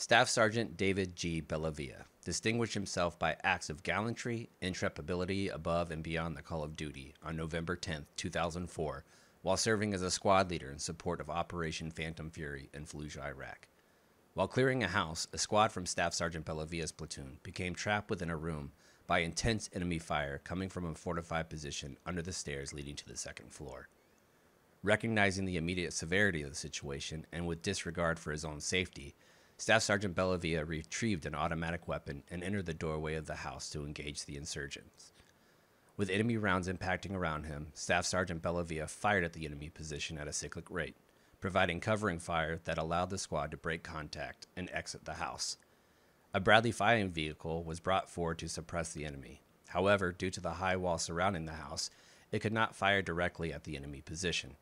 Staff Sergeant David G. Bellavia distinguished himself by acts of gallantry, intrepidability above and beyond the call of duty on November 10, 2004, while serving as a squad leader in support of Operation Phantom Fury in Fallujah, Iraq. While clearing a house, a squad from Staff Sergeant Bellavia's platoon became trapped within a room by intense enemy fire coming from a fortified position under the stairs leading to the second floor. Recognizing the immediate severity of the situation and with disregard for his own safety, Staff Sergeant Bellavia retrieved an automatic weapon and entered the doorway of the house to engage the insurgents. With enemy rounds impacting around him, Staff Sergeant Bellavia fired at the enemy position at a cyclic rate, providing covering fire that allowed the squad to break contact and exit the house. A Bradley fighting vehicle was brought forward to suppress the enemy. However, due to the high wall surrounding the house, it could not fire directly at the enemy position.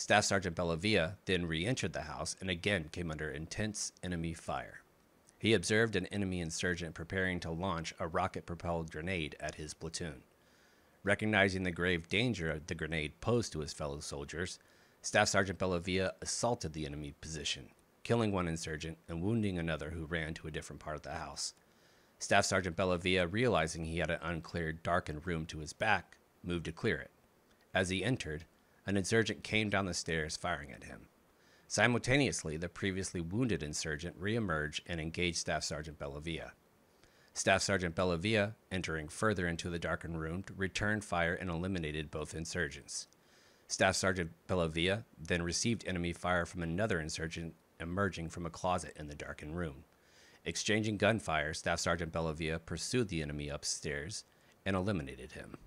Staff Sergeant Bellavia then re entered the house and again came under intense enemy fire. He observed an enemy insurgent preparing to launch a rocket propelled grenade at his platoon. Recognizing the grave danger the grenade posed to his fellow soldiers, Staff Sergeant Bellavia assaulted the enemy position, killing one insurgent and wounding another who ran to a different part of the house. Staff Sergeant Bellavia, realizing he had an uncleared, darkened room to his back, moved to clear it. As he entered, an insurgent came down the stairs firing at him. Simultaneously, the previously wounded insurgent reemerged and engaged Staff Sergeant Bellavia. Staff Sergeant Bellavia, entering further into the darkened room, returned fire and eliminated both insurgents. Staff Sergeant Bellavia then received enemy fire from another insurgent emerging from a closet in the darkened room. Exchanging gunfire, Staff Sergeant Bellavia pursued the enemy upstairs and eliminated him.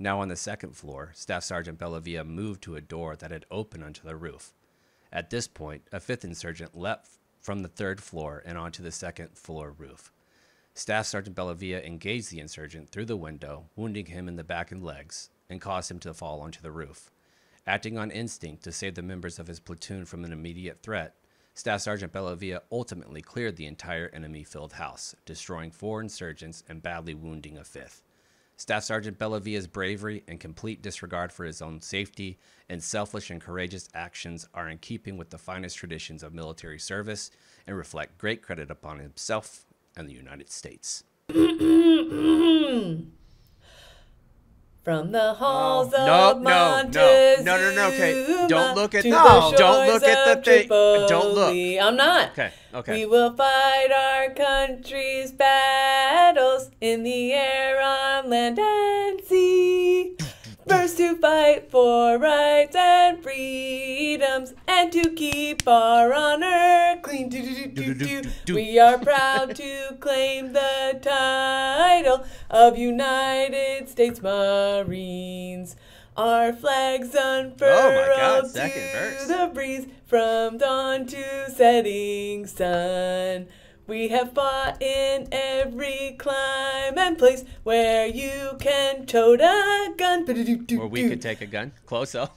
Now on the second floor, Staff Sergeant Bellavia moved to a door that had opened onto the roof. At this point, a fifth insurgent leapt from the third floor and onto the second floor roof. Staff Sergeant Bellavia engaged the insurgent through the window, wounding him in the back and legs, and caused him to fall onto the roof. Acting on instinct to save the members of his platoon from an immediate threat, Staff Sergeant Bellavia ultimately cleared the entire enemy filled house, destroying four insurgents and badly wounding a fifth. Staff Sergeant Bellavia's bravery and complete disregard for his own safety and selfish and courageous actions are in keeping with the finest traditions of military service and reflect great credit upon himself and the United States. From the halls No, of no, no, Montezuma no, no, no, okay. Don't look at- to no, the don't look at the thing. Don't look. I'm not. Okay, okay. We will fight our country's battles in the air, on land. First to fight for rights and freedoms, and to keep our honor clean. Do, do, do, do, do. Do. We are proud to claim the title of United States Marines. Our flags unfurled Oh God, to verse. the breeze from dawn to setting sun. We have fought in every clime and place where you can tote a gun. Or we could take a gun. Close up.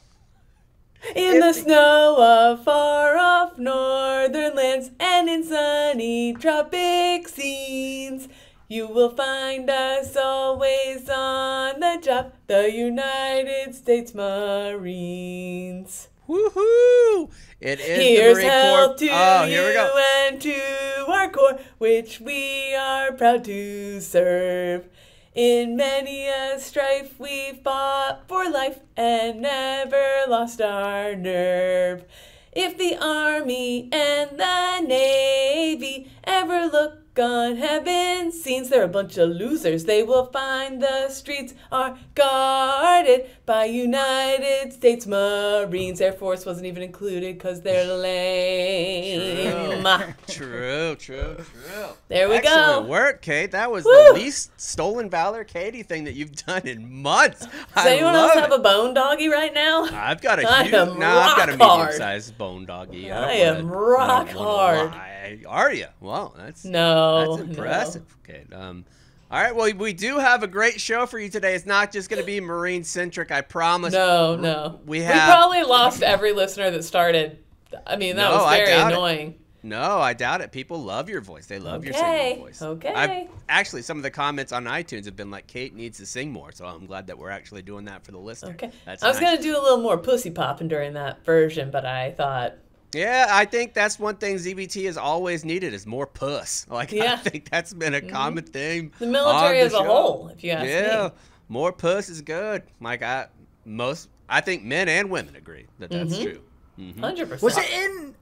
In the snow of far off northern lands and in sunny tropic scenes, you will find us always on the job, the United States Marines. Woohoo! It is Here's the Marine health Corps. to oh, here we you go. and to our corps, which we are proud to serve. In many a strife we fought for life and never lost our nerve. If the Army and the Navy ever look on heaven scenes, they're a bunch of losers. They will find the streets are guarded by United States Marines. Air Force wasn't even included because they're lame. True, true, true. There we Excellent go. work, Kate. That was Woo! the least stolen valor Katie thing that you've done in months. Does I anyone love else it. have a bone doggy right now? I've got a I huge, am no, I've got a medium-sized bone doggy. don't I am wanna- rock I hard. lie. Are you? Well, that's No, that's no. impressive. Okay. Um, all right. Well, we do have a great show for you today. It's not just going to be marine centric. I promise. No, no. We We probably lost every listener that started. I mean, that No, was very doubt it. annoying. No, I doubt it. People love your voice. They love your singing voice. okay. I've, actually, some of the comments on iTunes have been like, Kate needs to sing more. So I'm glad that we're actually doing that for the listener. Okay. That's I was nice. gonna do a little more pussy popping during that version, but I thought Yeah, I think that's one thing ZBT has always needed is more puss. Like yeah. I think that's been a common theme. The military on as a whole, if you ask yeah, me. more puss is good. Like I most, I think men and women agree that that's Mm-hmm. true. 100%. Was it in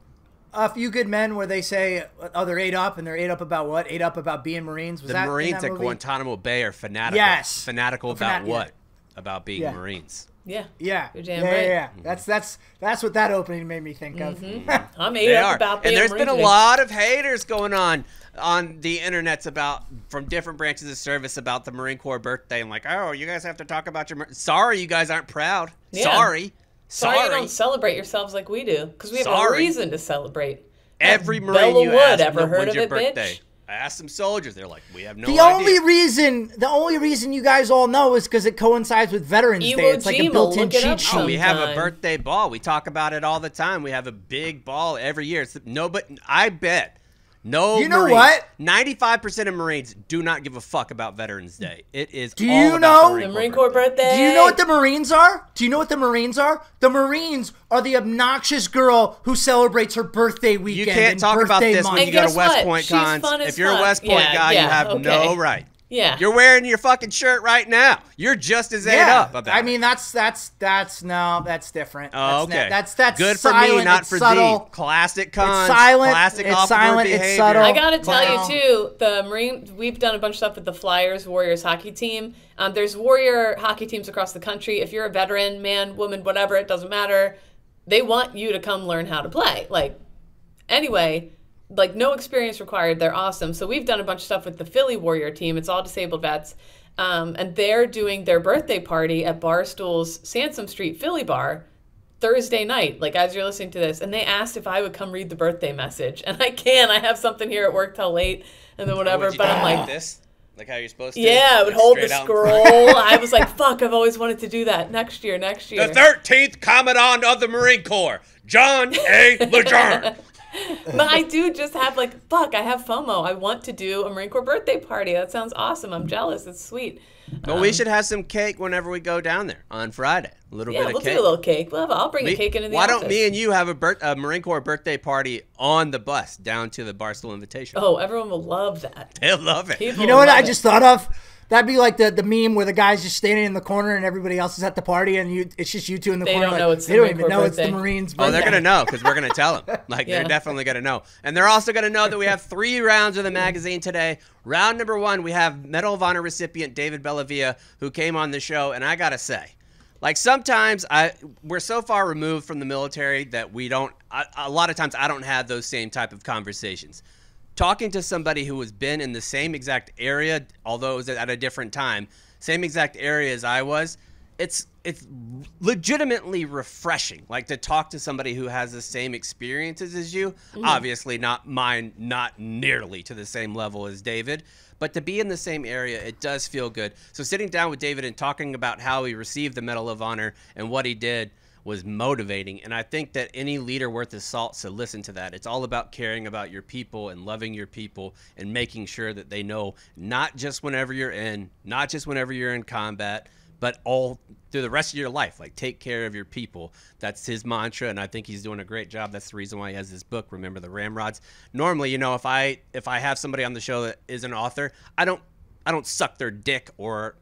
A Few Good Men where they say, oh, they're ate up, and they're ate up about what? Ate up about being Marines? Was The that in Marines that at movie? Guantanamo Bay are fanatical. Yes. fanatical about fanat- what? yeah. About being Yeah. Marines. Yeah. Yeah, You're damn yeah, right. yeah, yeah. That's that's that's what that opening made me think of. Mm-hmm. I'm ate They up are. about being and there's a been a lot of haters going on on the internets about from different branches of service about the Marine Corps birthday. I'm like, oh, you guys have to talk about your. Mar-. Sorry, you guys aren't proud. Yeah. Sorry. Sorry, Sorry. you don't celebrate yourselves like we do, because we have Sorry. a reason to celebrate. Every Marine Bella you Wood ask, ever heard of your it, birthday? bitch? I asked some soldiers. They're like, we have no The idea. only reason, the only reason you guys all know is because it coincides with Veterans Iwo Day. It's like a built-in look it up cheat Oh, sheet. we have a birthday ball. We talk about it all the time. We have a big ball every year. It's no, but I bet no. You know Marine- what? Ninety-five percent of Marines do not give a fuck about Veterans Day. It is. Do you about know- the The Marine Corps birthday. Do you know what the Marines are? Do you know what the Marines are? The Marines are the obnoxious girl who celebrates her birthday weekend. You can't and talk about this month. when And you go to West what? Point She's cons. fun as If you're a. West Point Yeah, guy, you yeah, have no right. Yeah. You're wearing your fucking shirt right now. You're just as ate up about I mean that's that's that's no, that's different. Oh, that's okay. not- that's that's good for silent, me, not for subtle. thee. Classic cons. silent, Classic it's officer silent, it's behavior. subtle. I gotta tell Wow. you too, the Marine. We've done a bunch of stuff with the Flyers Warriors hockey team. Um, there's Warrior hockey teams across the country. If you're a veteran, man, woman, whatever, it doesn't matter. They want you to come learn how to play. Like, anyway, like no experience required. They're awesome. So we've done a bunch of stuff with the Philly Warrior team. It's all disabled vets. Um, and they're doing their birthday party at Barstool's Sansom Street Philly bar Thursday night, like as you're listening to this, and they asked if I would come read the birthday message, and I can. I have something here at work till late, and then whatever. You but I'm it like, this, like how you're supposed to. yeah, I would Like, hold the straight out in front. scroll. I was like, fuck, I've always wanted to do that next year, next year. The 13th Commandant of the Marine Corps, John A. Lejeune. but I do just have like, fuck, I have FOMO. I want to do a Marine Corps birthday party. That sounds awesome. I'm jealous. It's sweet. well, we um, should have some cake whenever we go down there on Friday. A little Yeah, bit of we'll cake. do a little cake. We'll have, I'll bring Me- a cake into the Why office. don't me and you have a, bir- a Marine Corps birthday party on the bus down to the Barstool Invitation? Oh, everyone will love that. They'll love it. People You know what I love just thought of? That'd be like the, the meme where the guy's just standing in the corner and everybody else is at the party and you it's just you two in the They corner. don't like, know it's they the don't even Corps know it's the birthday. Marines. Oh, they're gonna know because we're gonna tell them. Like Yeah. they're definitely gonna know, and they're also gonna know that we have three rounds of the magazine today. Round number one, we have Medal of Honor recipient David Bellavia, who came on the show, and I gotta say, like sometimes I we're so far removed from the military that we don't. I, a lot of times I don't have those same type of conversations. Talking to somebody who has been in the same exact area, although it was at a different time, same exact area as I was, it's it's legitimately refreshing like to talk to somebody who has the same experiences as you. Mm-hmm. Obviously not mine not nearly to the same level as david but to be in the same area it does feel good. So sitting down with david and talking about how he received the medal of honor and what he did was motivating. And i think that any leader worth his salt should listen to that. It's all about caring about your people and loving your people and making sure that they know not just whenever you're in not just whenever you're in combat but all through the rest of your life. Like take care of your people. That's his mantra and i think he's doing a great job. That's the reason why he has this book remember the ramrods. Normally you know if i if i have somebody on the show that is an author i don't i don't suck their dick or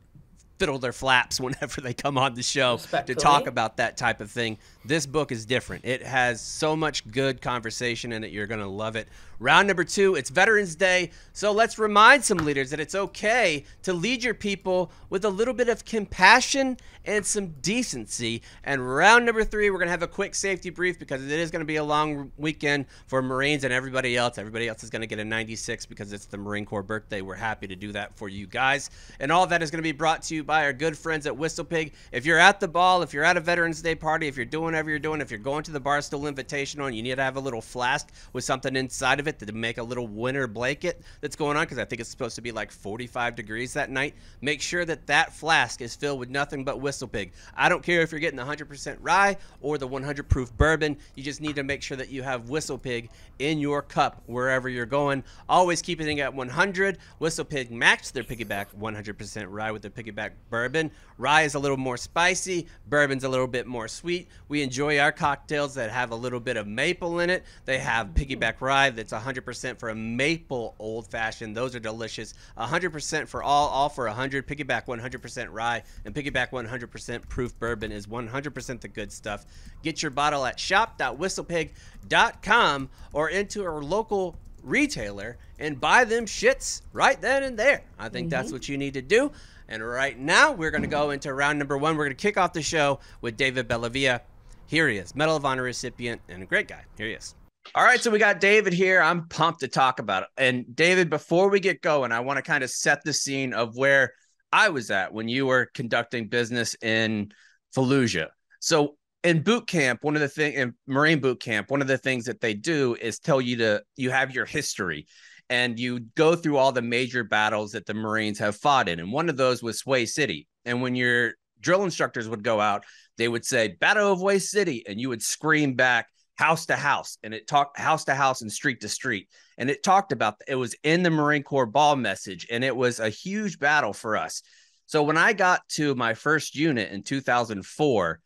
fiddle their flaps whenever they come on the show to talk about that type of thing this book is different. It has so much good conversation in it. You're going to love it. Round number two it's veterans day. So let's remind some leaders that it's okay to lead your people with a little bit of compassion and some decency. And round number three we're going to have a quick safety brief because it is going to be a long weekend for marines and everybody else. Everybody else is going to get a 96 because it's the marine corps birthday. We're happy to do that for you guys. And all that is going to be brought to you by our good friends at WhistlePig. If you're at the ball if you're at a veterans day party if you're doing whatever you're doing. If you're going to the barstool invitational and you need to have a little flask with something inside of it to make a little winter blanket that's going on because i think it's supposed to be like 45 degrees that night. Make sure that that flask is filled with nothing but WhistlePig. I don't care if you're getting the 100% rye or the 100 proof bourbon. You just need to make sure that you have WhistlePig in your cup wherever you're going. Always keeping it at 100 WhistlePig matched their piggyback 100% rye with their piggyback bourbon. Rye is a little more spicy. Bourbon's a little bit more sweet. We enjoy our cocktails that have a little bit of maple in it. They have piggyback rye that's 100% for a maple old fashioned. Those are delicious. 100% for all, all for 100. Piggyback 100% rye and piggyback 100% proof bourbon is 100% the good stuff. Get your bottle at shop.whistlepig.com or into our local retailer and buy them shits right then and there. I think mm-hmm. that's what you need to do. And right now, we're going to go into round number one. We're going to kick off the show with David Bellavia. Here he is, Medal of Honor recipient and a great guy. Here he is. All right, so we got David here. I'm pumped to talk about it. And David, before we get going, I want to kind of set the scene of where I was at when you were conducting business in Fallujah. So in boot camp, one of the things in Marine boot camp, one of the things that they do is tell you to you have your history and you go through all the major battles that the Marines have fought in. And one of those was Hue City. And when your drill instructors would go out, they would say, Battle of Hue City. And you would scream back, house to house. And it talked house to house and street to street. And it talked about it was in the Marine Corps ball message. And it was a huge battle for us. So when I got to my first unit in 2004,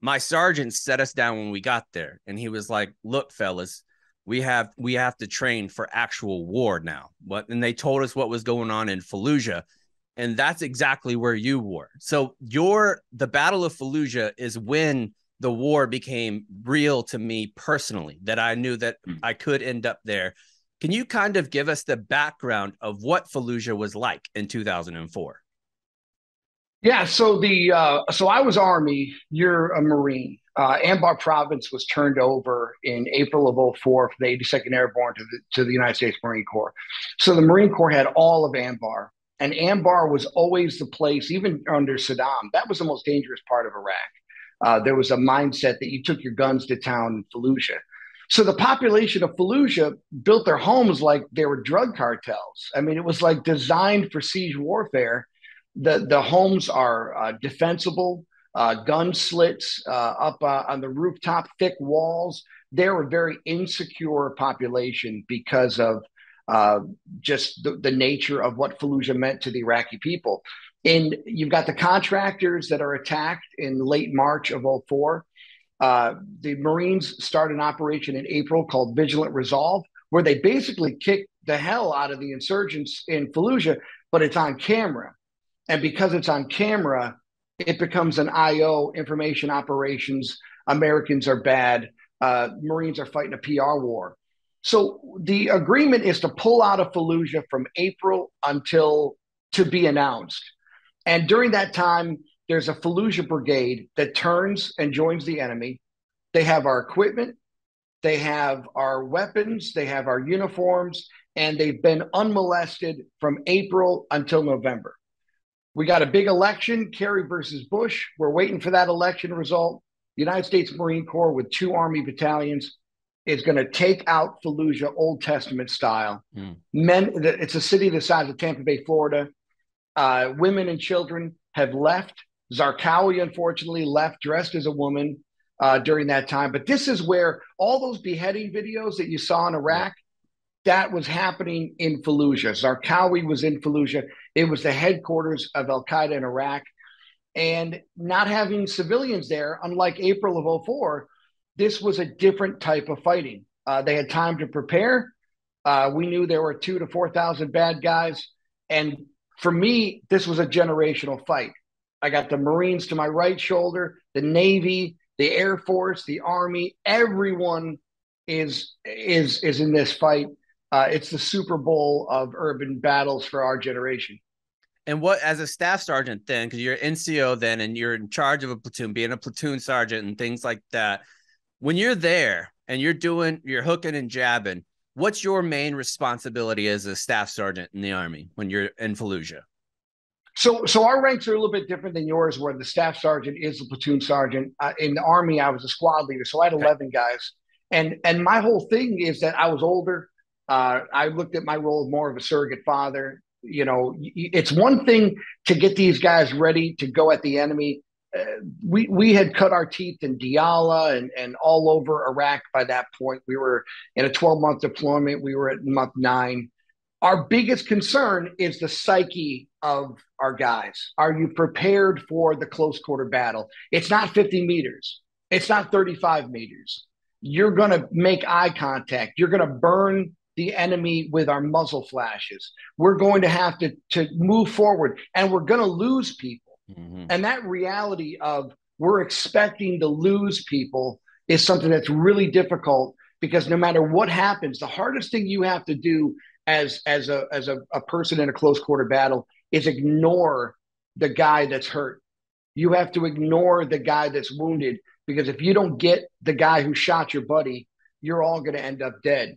my sergeant set us down when we got there. And he was like, Look, fellas, we have we have to train for actual war now. What and they told us what was going on in Fallujah, and that's exactly where you were. So your the Battle of Fallujah is when the war became real to me personally. That I knew that mm. I could end up there. Can you kind of give us the background of what Fallujah was like in 2004? Yeah, so the uh, so I was Army. You're a Marine. Uh, Anbar Province was turned over in April of 04 from the 82nd Airborne to the, to the United States Marine Corps. So the Marine Corps had all of Anbar, and Anbar was always the place, even under Saddam. That was the most dangerous part of Iraq. Uh, there was a mindset that you took your guns to town in Fallujah. So the population of Fallujah built their homes like they were drug cartels. I mean, it was like designed for siege warfare the the homes are uh, defensible, uh, gun slits uh, up uh, on the rooftop, thick walls. They're a very insecure population because of uh, just the, the nature of what Fallujah meant to the Iraqi people. And you've got the contractors that are attacked in late March of 04. Uh, the Marines start an operation in April called Vigilant Resolve, where they basically kick the hell out of the insurgents in Fallujah, but it's on camera. And because it's on camera, it becomes an IO information operations. Americans are bad. Uh, Marines are fighting a PR war. So the agreement is to pull out of Fallujah from April until to be announced. And during that time, there's a Fallujah brigade that turns and joins the enemy. They have our equipment, they have our weapons, they have our uniforms, and they've been unmolested from April until November. We got a big election, Kerry versus Bush. We're waiting for that election result. The United States Marine Corps with two Army battalions is going to take out Fallujah Old Testament style. Mm. Men, it's a city the size of Tampa Bay, Florida. Uh, women and children have left. Zarqawi, unfortunately, left dressed as a woman uh, during that time. But this is where all those beheading videos that you saw in Iraq, that was happening in Fallujah. Zarqawi was in Fallujah. It was the headquarters of Al Qaeda in Iraq. And not having civilians there, unlike April of 04, this was a different type of fighting. Uh, they had time to prepare. Uh, we knew there were two to 4,000 bad guys. And for me, this was a generational fight. I got the Marines to my right shoulder, the Navy, the Air Force, the Army, everyone is is is in this fight uh, it's the Super Bowl of urban battles for our generation. And what, as a staff sergeant, then, because you're NCO then, and you're in charge of a platoon, being a platoon sergeant and things like that. When you're there and you're doing, you're hooking and jabbing. What's your main responsibility as a staff sergeant in the army when you're in Fallujah? So, so our ranks are a little bit different than yours, where the staff sergeant is the platoon sergeant. Uh, in the army, I was a squad leader, so I had eleven guys, and and my whole thing is that I was older. Uh, I looked at my role more of a surrogate father. You know, it's one thing to get these guys ready to go at the enemy. Uh, we we had cut our teeth in Diyala and and all over Iraq by that point. We were in a 12 month deployment. We were at month nine. Our biggest concern is the psyche of our guys. Are you prepared for the close quarter battle? It's not 50 meters. It's not 35 meters. You're going to make eye contact. You're going to burn the enemy with our muzzle flashes. We're going to have to, to move forward and we're going to lose people. Mm-hmm. And that reality of we're expecting to lose people is something that's really difficult because no matter what happens, the hardest thing you have to do as as a as a, a person in a close quarter battle is ignore the guy that's hurt. You have to ignore the guy that's wounded because if you don't get the guy who shot your buddy, you're all going to end up dead.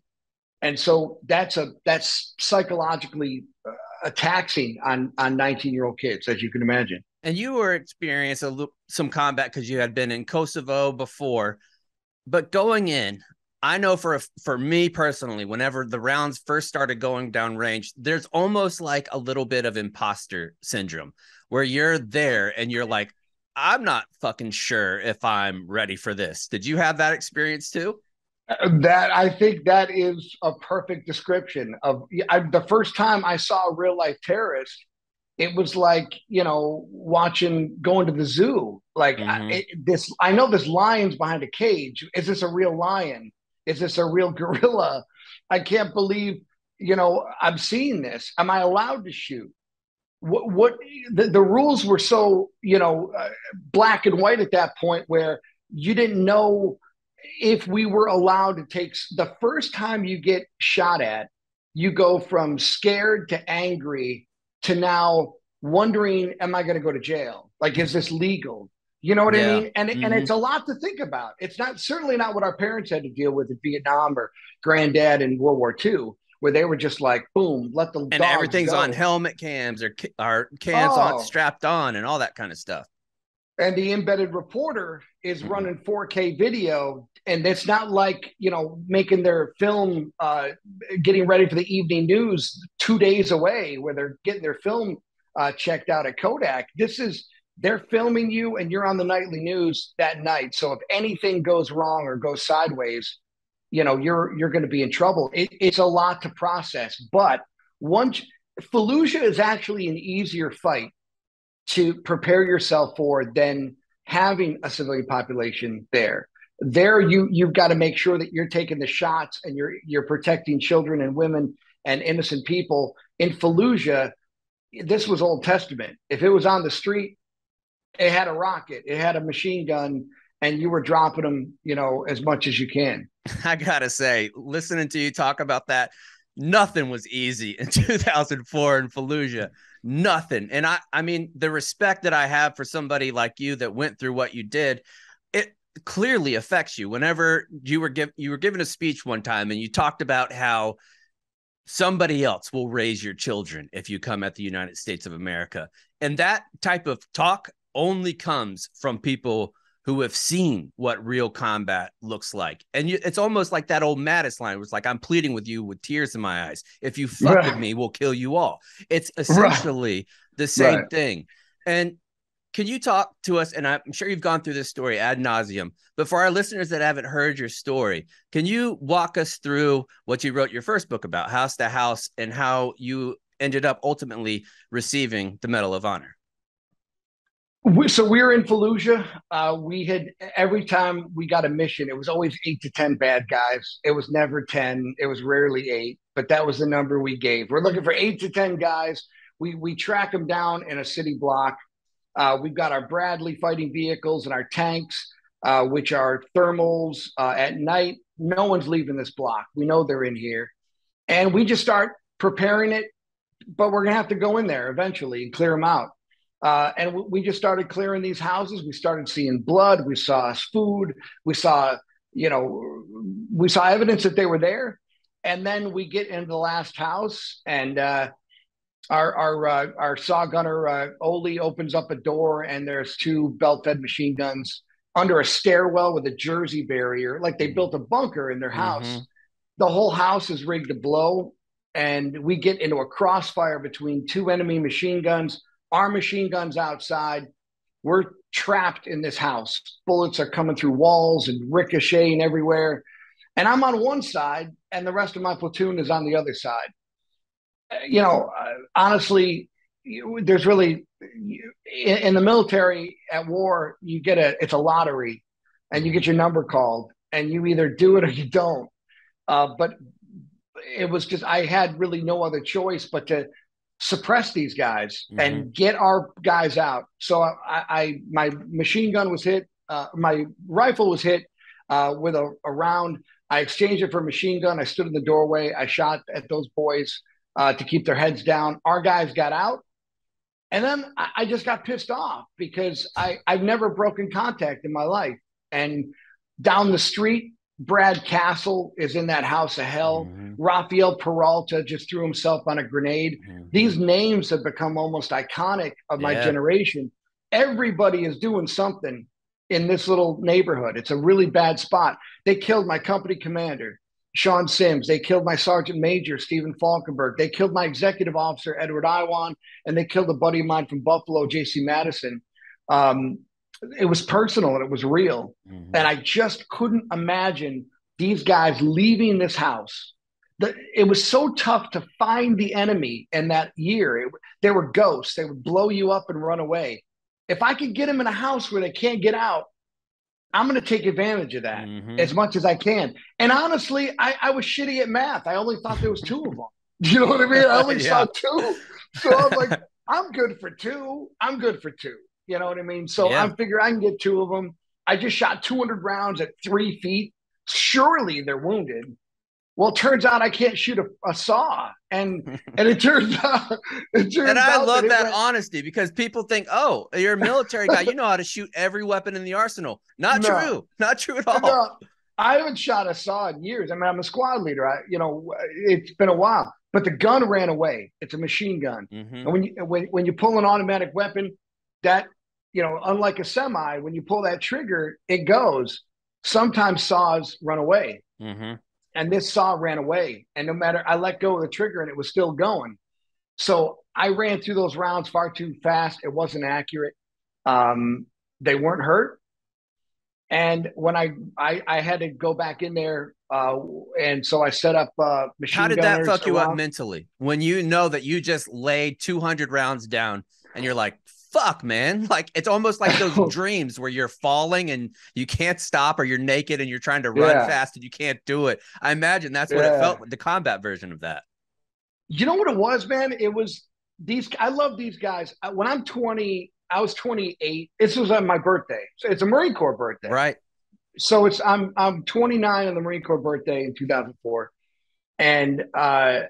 And so that's a that's psychologically uh, taxing on on 19 year old kids, as you can imagine. And you were experiencing some combat because you had been in Kosovo before, but going in, I know for for me personally, whenever the rounds first started going down range, there's almost like a little bit of imposter syndrome where you're there and you're like, I'm not fucking sure if I'm ready for this. Did you have that experience too? Uh, that I think that is a perfect description of I, the first time I saw a real life terrorist. It was like you know watching going to the zoo. Like mm-hmm. I, it, this, I know there's lions behind a cage. Is this a real lion? Is this a real gorilla? I can't believe you know I'm seeing this. Am I allowed to shoot? what, what the, the, rules were so you know uh, black and white at that point where you didn't know if we were allowed to take the first time you get shot at you go from scared to angry to now wondering am i going to go to jail like is this legal you know what yeah. i mean and mm-hmm. and it's a lot to think about it's not certainly not what our parents had to deal with in vietnam or granddad in world war ii where they were just like, boom, let the and everything's go. on helmet cams or our cams oh. on strapped on and all that kind of stuff. And the embedded reporter is mm-hmm. running 4K video, and it's not like you know making their film, uh, getting ready for the evening news two days away, where they're getting their film uh, checked out at Kodak. This is they're filming you, and you're on the nightly news that night. So if anything goes wrong or goes sideways, you know you're you're going to be in trouble. It, it's a lot to process, but once Fallujah is actually an easier fight to prepare yourself for than having a civilian population there. There, you you've got to make sure that you're taking the shots and you're you're protecting children and women and innocent people. In Fallujah, this was Old Testament. If it was on the street, it had a rocket, it had a machine gun, and you were dropping them, you know, as much as you can. I gotta say, listening to you talk about that, nothing was easy in 2004 in Fallujah. Nothing. And I, I mean, the respect that I have for somebody like you that went through what you did, it clearly affects you. Whenever you were give, you were given a speech one time, and you talked about how somebody else will raise your children if you come at the United States of America, and that type of talk only comes from people who have seen what real combat looks like. And you, it's almost like that old Mattis line was like, I'm pleading with you with tears in my eyes. If you fuck right. with me, we'll kill you all. It's essentially right. the same right. thing. And can you talk to us? And I'm sure you've gone through this story ad nauseum, but for our listeners that haven't heard your story, can you walk us through what you wrote your first book about, House to House, and how you ended up ultimately receiving the Medal of Honor? We, so we were in Fallujah. Uh, we had every time we got a mission, it was always eight to ten bad guys. It was never ten. It was rarely eight, but that was the number we gave. We're looking for eight to ten guys. We we track them down in a city block. Uh, we've got our Bradley fighting vehicles and our tanks, uh, which are thermals. Uh, at night, no one's leaving this block. We know they're in here, and we just start preparing it. But we're gonna have to go in there eventually and clear them out. Uh, and we just started clearing these houses. We started seeing blood. We saw food. We saw, you know, we saw evidence that they were there. And then we get into the last house, and uh, our our uh, our saw gunner uh, Oli opens up a door, and there's two belt-fed machine guns under a stairwell with a jersey barrier, like they built a bunker in their house. Mm-hmm. The whole house is rigged to blow, and we get into a crossfire between two enemy machine guns our machine guns outside. We're trapped in this house. Bullets are coming through walls and ricocheting everywhere. And I'm on one side, and the rest of my platoon is on the other side. You know, uh, honestly, there's really in, the military at war, you get a it's a lottery. and you get your number called, and you either do it or you don't. Uh, but it was just I had really no other choice but to suppress these guys mm-hmm. and get our guys out. So I, I my machine gun was hit, uh, my rifle was hit uh, with a, a, round. I exchanged it for a machine gun. I stood in the doorway. I shot at those boys uh, to keep their heads down. Our guys got out. And then I, I just got pissed off because I, I've never broken contact in my life. And down the street, Brad Kasal is in that house of hell. Mm-hmm. Rafael Peralta just threw himself on a grenade. Mm-hmm. These names have become almost iconic of my yeah. generation. Everybody is doing something in this little neighborhood. It's a really bad spot. They killed my company commander, Sean Sims. They killed my sergeant major, Steven Faulkenburg. They killed my executive officer, Edward Iwan, and they killed a buddy of mine from Buffalo, J.C. Madison. Um, it was personal and it was real. Mm-hmm. And I just couldn't imagine these guys leaving this house. The, it was so tough to find the enemy in that year. It, they were ghosts. They would blow you up and run away. If I could get them in a house where they can't get out, I'm going to take advantage of that mm-hmm. as much as I can. And honestly, I, I, was shitty at math. I only thought there was two of them. You know what I mean? I only yeah. saw two. So I'm like, I'm good for two. I'm good for two. You know what I mean? So yeah. I figure I can get two of them. I just shot 200 rounds at three feet. Surely they're wounded. Well, it turns out I can't shoot a, a saw, and and it turns out. It turns and I love that, that went, honesty because people think, "Oh, you're a military guy. You know how to shoot every weapon in the arsenal." Not no, true. Not true at all. No, I haven't shot a saw in years. I mean, I'm a squad leader. I, you know, it's been a while, but the gun ran away. It's a machine gun, mm-hmm. and when you when when you pull an automatic weapon, that you know, unlike a semi, when you pull that trigger, it goes. Sometimes saws run away. Mm-hmm. And this saw ran away. And no matter, I let go of the trigger and it was still going. So I ran through those rounds far too fast. It wasn't accurate. Um, they weren't hurt. And when I, I, I had to go back in there, uh, and so I set up uh, machine. How did that fuck you around. up mentally when you know that you just laid 200 rounds down and you're like, fuck, man. Like it's almost like those dreams where you're falling and you can't stop, or you're naked and you're trying to run yeah. fast and you can't do it. I imagine that's what yeah. it felt the combat version of that. You know what it was, man? It was these. I love these guys. When I'm 20, I was 28. This was on my birthday. So it's a Marine Corps birthday, right? So it's I'm I'm 29 on the Marine Corps birthday in 2004, and uh,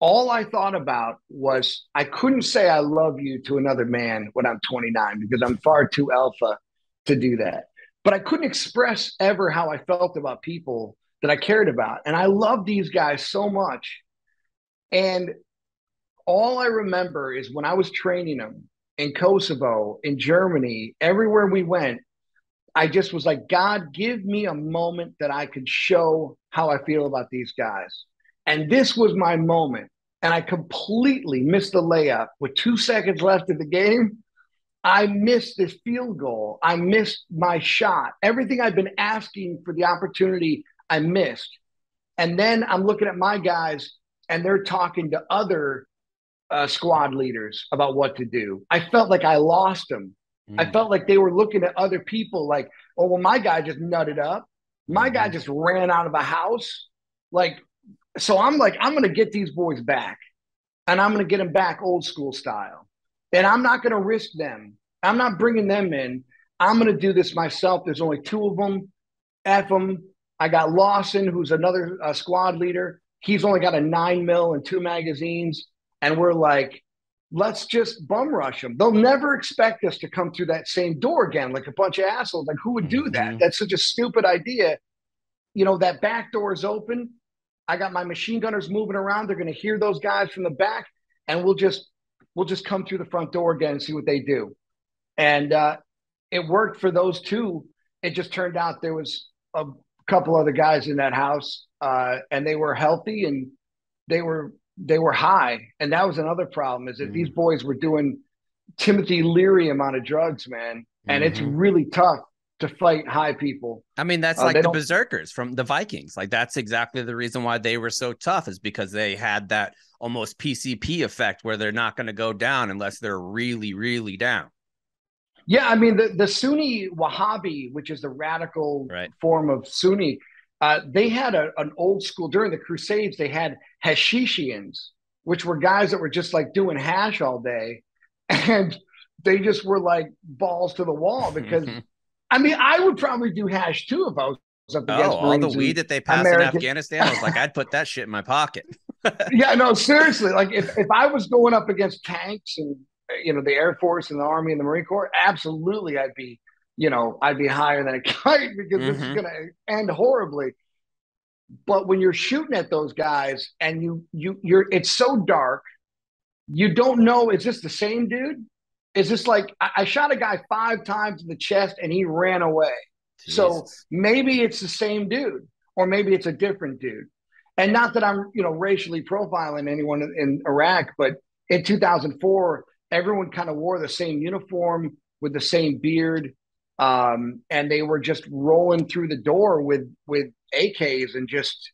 all I thought about was I couldn't say I love you to another man when I'm 29 because I'm far too alpha to do that. But I couldn't express ever how I felt about people that I cared about. And I love these guys so much. And all I remember is when I was training them in Kosovo, in Germany, everywhere we went, I just was like, God, give me a moment that I could show how I feel about these guys. And this was my moment and I completely missed the layup with two seconds left of the game. I missed this field goal. I missed my shot. Everything I've been asking for the opportunity, I missed. And then I'm looking at my guys, and they're talking to other uh, squad leaders about what to do. I felt like I lost them. Mm. I felt like they were looking at other people like, oh, well, my guy just nutted up. My guy just ran out of a house. Like, so I'm like, I'm going to get these boys back and I'm going to get them back old school style. And I'm not going to risk them. I'm not bringing them in. I'm going to do this myself. There's only two of them. F them. I got Lawson, who's another uh, squad leader. He's only got a nine mil and two magazines. And we're like, let's just bum rush them. They'll never expect us to come through that same door again, like a bunch of assholes. Like, who would do that? Mm-hmm. That's such a stupid idea. You know, that back door is open. I got my machine gunners moving around. They're going to hear those guys from the back, and we'll just we'll just come through the front door again and see what they do. And uh, it worked for those two. It just turned out there was a couple other guys in that house, uh, and they were healthy and they were they were high. And that was another problem is that mm-hmm. these boys were doing Timothy Leary amount of drugs, man, and mm-hmm. it's really tough to fight high people. I mean, that's uh, like the berserkers from the Vikings. Like that's exactly the reason why they were so tough is because they had that almost PCP effect where they're not going to go down unless they're really, really down. Yeah, I mean the the Sunni Wahhabi, which is the radical Right. form of Sunni, uh, they had a, an old school during the Crusades. They had Hashishians, which were guys that were just like doing hash all day, and they just were like balls to the wall because I mean I would probably do hash too if I was up against Oh, against all the weed that they pass American- in Afghanistan. I was like, I'd put that shit in my pocket. yeah, no, seriously. Like if, if I was going up against tanks and you know the Air Force and the Army and the Marine Corps, absolutely I'd be, you know, I'd be higher than a kite because this is Mhm. gonna end horribly. But when you're shooting at those guys and you you you're it's so dark, you don't know is this the same dude? Is this like I, I shot a guy five times in the chest and he ran away. So maybe it's the same dude, or maybe it's a different dude. And not that I'm, you know, racially profiling anyone in, in Iraq, but in 2004, everyone kind of wore the same uniform with the same beard, um, and they were just rolling through the door with with AKs and just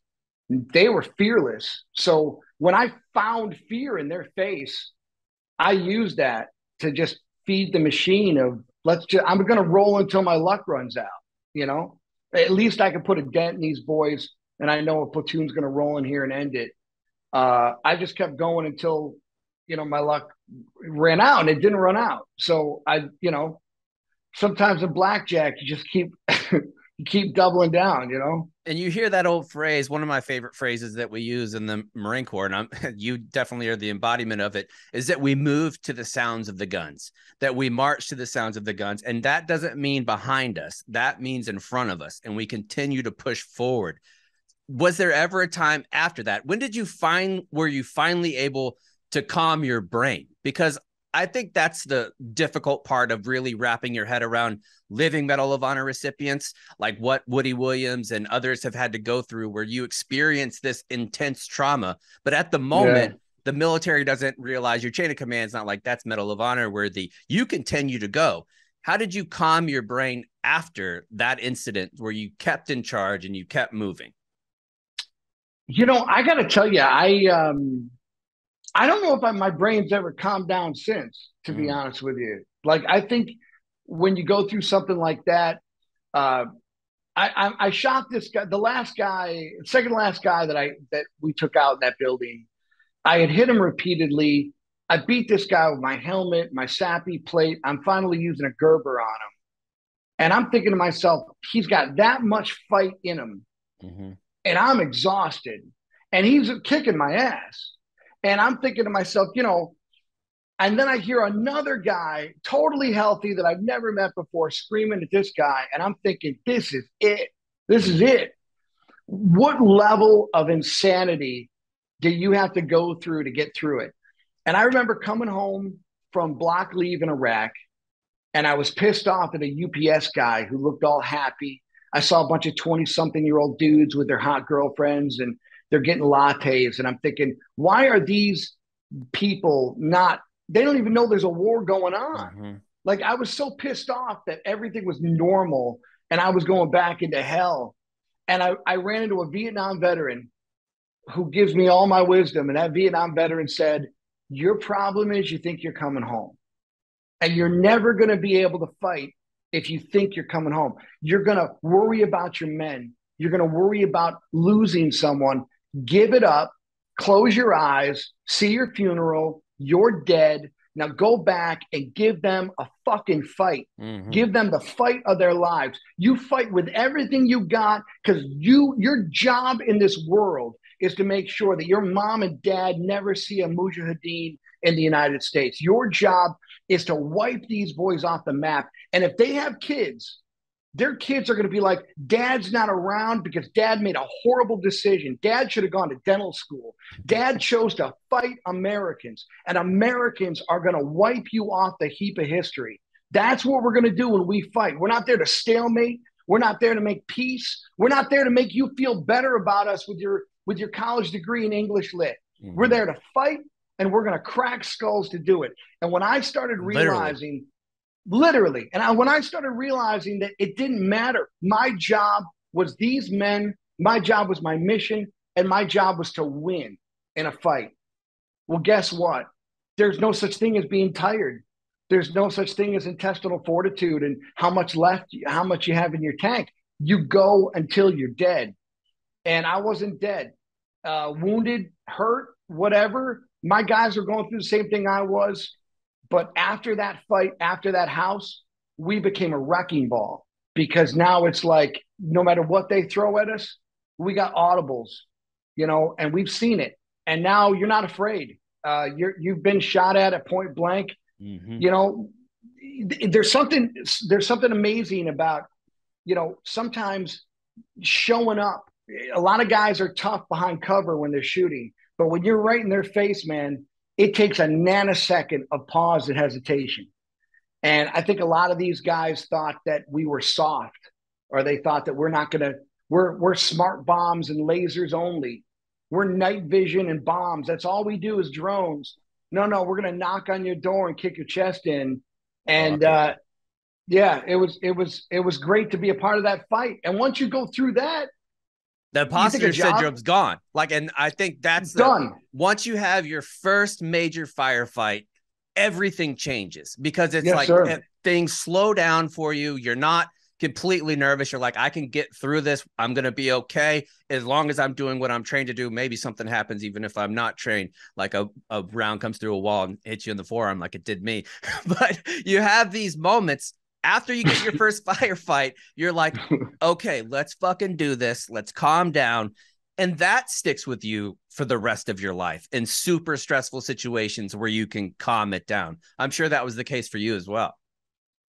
they were fearless. So when I found fear in their face, I used that to just feed the machine of let's just I'm to roll until my luck runs out you know? At least i can put a dent in these boys and i know a platoon's to roll in here and end it. Uh, i just kept going until you know my luck ran out and it didn't run out. So i you know sometimes in blackjack you just keep keep doubling down you know? And you hear that old phrase one of my favorite phrases that we use in the marine corps and I'm, you definitely are the embodiment of it is that we move to the sounds of the guns that we march to the sounds of the guns and that doesn't mean behind us. That means in front of us and we continue to push forward. Was there ever a time after that when did you find were you finally able to calm your brain? Because i think that's the difficult part of really wrapping your head around living medal of honor recipients like what woody williams and others have had to go through where you experience this intense trauma. But at the moment the military doesn't realize your chain of command is not like that's medal of honor worthy. You continue to go. How did you calm your brain after that incident where you kept in charge and you kept moving? You know i gotta tell you i um i don't know if I, my brain's ever calmed down since to be Mm. honest with you like i think when you go through something like that uh I, I I shot this guy, the last guy, second last guy that I that we took out in that building. I had hit him repeatedly. I beat this guy with my helmet, my SAPI plate. I'm finally using a Gerber on him, and I'm thinking to myself, he's got that much fight in him, mm-hmm. and I'm exhausted, and he's kicking my ass, and I'm thinking to myself, you know. And then I hear another guy, totally healthy, that I've never met before, screaming at this guy. And I'm thinking, this is it. This is it. What level of insanity do you have to go through to get through it? And I remember coming home from block leave in Iraq, and I was pissed off at a UPS guy who looked all happy. I saw a bunch of 20 something year old dudes with their hot girlfriends, and they're getting lattes. And I'm thinking, why are these people not they don't even know there's a war going on. Mm-hmm. Like I was so pissed off that everything was normal and I was going back into hell. And I, I ran into a Vietnam veteran who gives me all my wisdom. And that Vietnam veteran said, Your problem is you think you're coming home. And you're never going to be able to fight if you think you're coming home. You're going to worry about your men. You're going to worry about losing someone. Give it up. Close your eyes. See your funeral you're dead. Now go back and give them a fucking fight. Mm-hmm. Give them the fight of their lives. You fight with everything you got because you your job in this world is to make sure that your mom and dad never see a mujahideen in the United States. Your job is to wipe these boys off the map. And if they have kids, their kids are going to be like, Dad's not around because dad made a horrible decision. Dad should have gone to dental school. Dad chose to fight Americans, and Americans are going to wipe you off the heap of history. That's what we're going to do when we fight. We're not there to stalemate. We're not there to make peace. We're not there to make you feel better about us with your with your college degree in English lit. Mm-hmm. We're there to fight, and we're going to crack skulls to do it. And when I started realizing literally and I, when i started realizing that it didn't matter my job was these men my job was my mission and my job was to win in a fight well guess what there's no such thing as being tired there's no such thing as intestinal fortitude and how much left, how much you have in your tank. You go until you're dead. And I wasn't dead, uh, wounded, hurt, whatever. My guys were going through the same thing I was. But after that fight, after that house, we became a wrecking ball because now it's like no matter what they throw at us, we got audibles, you know, and we've seen it. And now you're not afraid. Uh, you're you've been shot at at point blank. Mm-hmm. You know, there's something there's something amazing about, you know, sometimes showing up. A lot of guys are tough behind cover when they're shooting, but when you're right in their face, man, it takes a nanosecond of pause and hesitation. And I think a lot of these guys thought that we were soft, or they thought that we're not going to, we're, we're smart bombs and lasers only. We're night vision and bombs. That's all we do is drones. No, no, we're going to knock on your door and kick your chest in. And, okay. uh, yeah, it was, it was, it was great to be a part of that fight. And once you go through that, the imposter syndrome's gone. Like, and I think that's done. The, once you have your first major firefight, everything changes because it's yes, like things slow down for you. You're not completely nervous. You're like, I can get through this. I'm going to be okay as long as I'm doing what I'm trained to do. Maybe something happens, even if I'm not trained, like a, a round comes through a wall and hits you in the forearm, like it did me. but you have these moments after you get your first firefight. You're like, okay, let's fucking do this. Let's calm down. And that sticks with you for the rest of your life in super stressful situations where you can calm it down. I'm sure that was the case for you as well.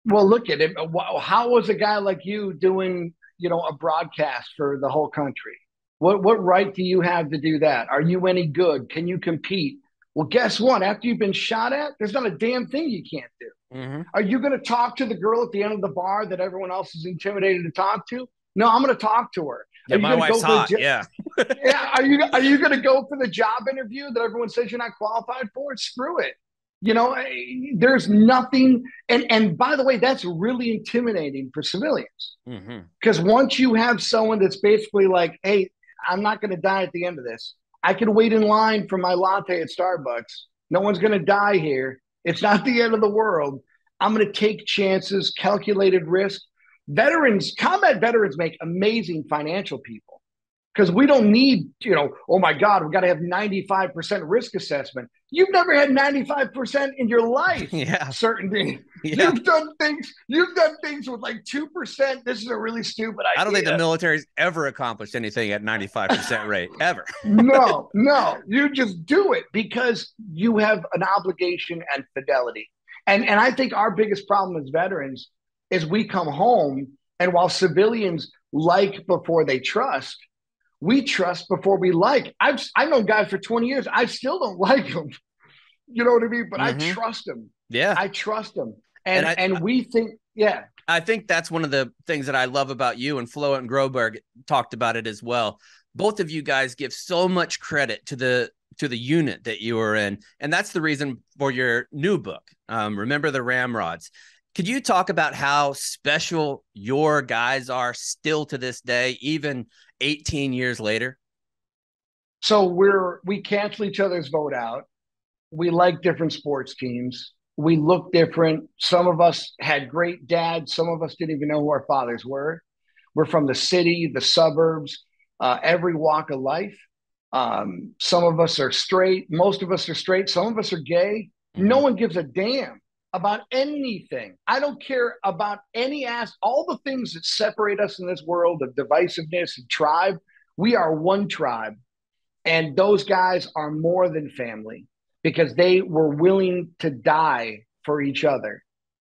Well, look at it. How was a guy like you doing, you know, a broadcast for the whole country? What what right do you have to do that? Are you any good? Can you compete? Well, guess what? After you've been shot at, there's not a damn thing you can't do. Mm-hmm. Are you going to talk to the girl at the end of the bar that everyone else is intimidated to talk to? No, I'm going to talk to her. Yeah, my wife's hot. Yeah. yeah. Are you are you going to go for the job interview that everyone says you're not qualified for? Screw it. You know, eh, there's nothing. And and by the way, that's really intimidating for civilians because mm-hmm. once you have someone that's basically like, "Hey, I'm not going to die at the end of this. I can wait in line for my latte at Starbucks. No one's going to die here. It's not the end of the world. I'm going to take chances, calculated risk, veterans, combat veterans make amazing financial people because we don't need, you know, oh my God, we've got to have 95% risk assessment. You've never had 95% in your life. Yeah. Certain things. Yeah. You've done things, you've done things with like 2%. This is a really stupid idea. I don't think the military's ever accomplished anything at 95% rate, ever. no, no. You just do it because you have an obligation and fidelity. And and I think our biggest problem as veterans is we come home and while civilians like before they trust, we trust before we like. I've I've known guys for 20 years. I still don't like them. You know what I mean? But mm-hmm. I trust them. Yeah. I trust them. And and, I, and we think, yeah. I think that's one of the things that I love about you and Flo and Groberg talked about it as well. Both of you guys give so much credit to the to the unit that you are in, and that's the reason for your new book. Um, Remember the Ramrods. Could you talk about how special your guys are still to this day, even 18 years later? So we're we cancel each other's vote out. We like different sports teams. We look different. Some of us had great dads. Some of us didn't even know who our fathers were. We're from the city, the suburbs, uh, every walk of life. Um, some of us are straight. Most of us are straight. Some of us are gay. Mm-hmm. No one gives a damn about anything. I don't care about any ass, all the things that separate us in this world of divisiveness and tribe. We are one tribe. And those guys are more than family because they were willing to die for each other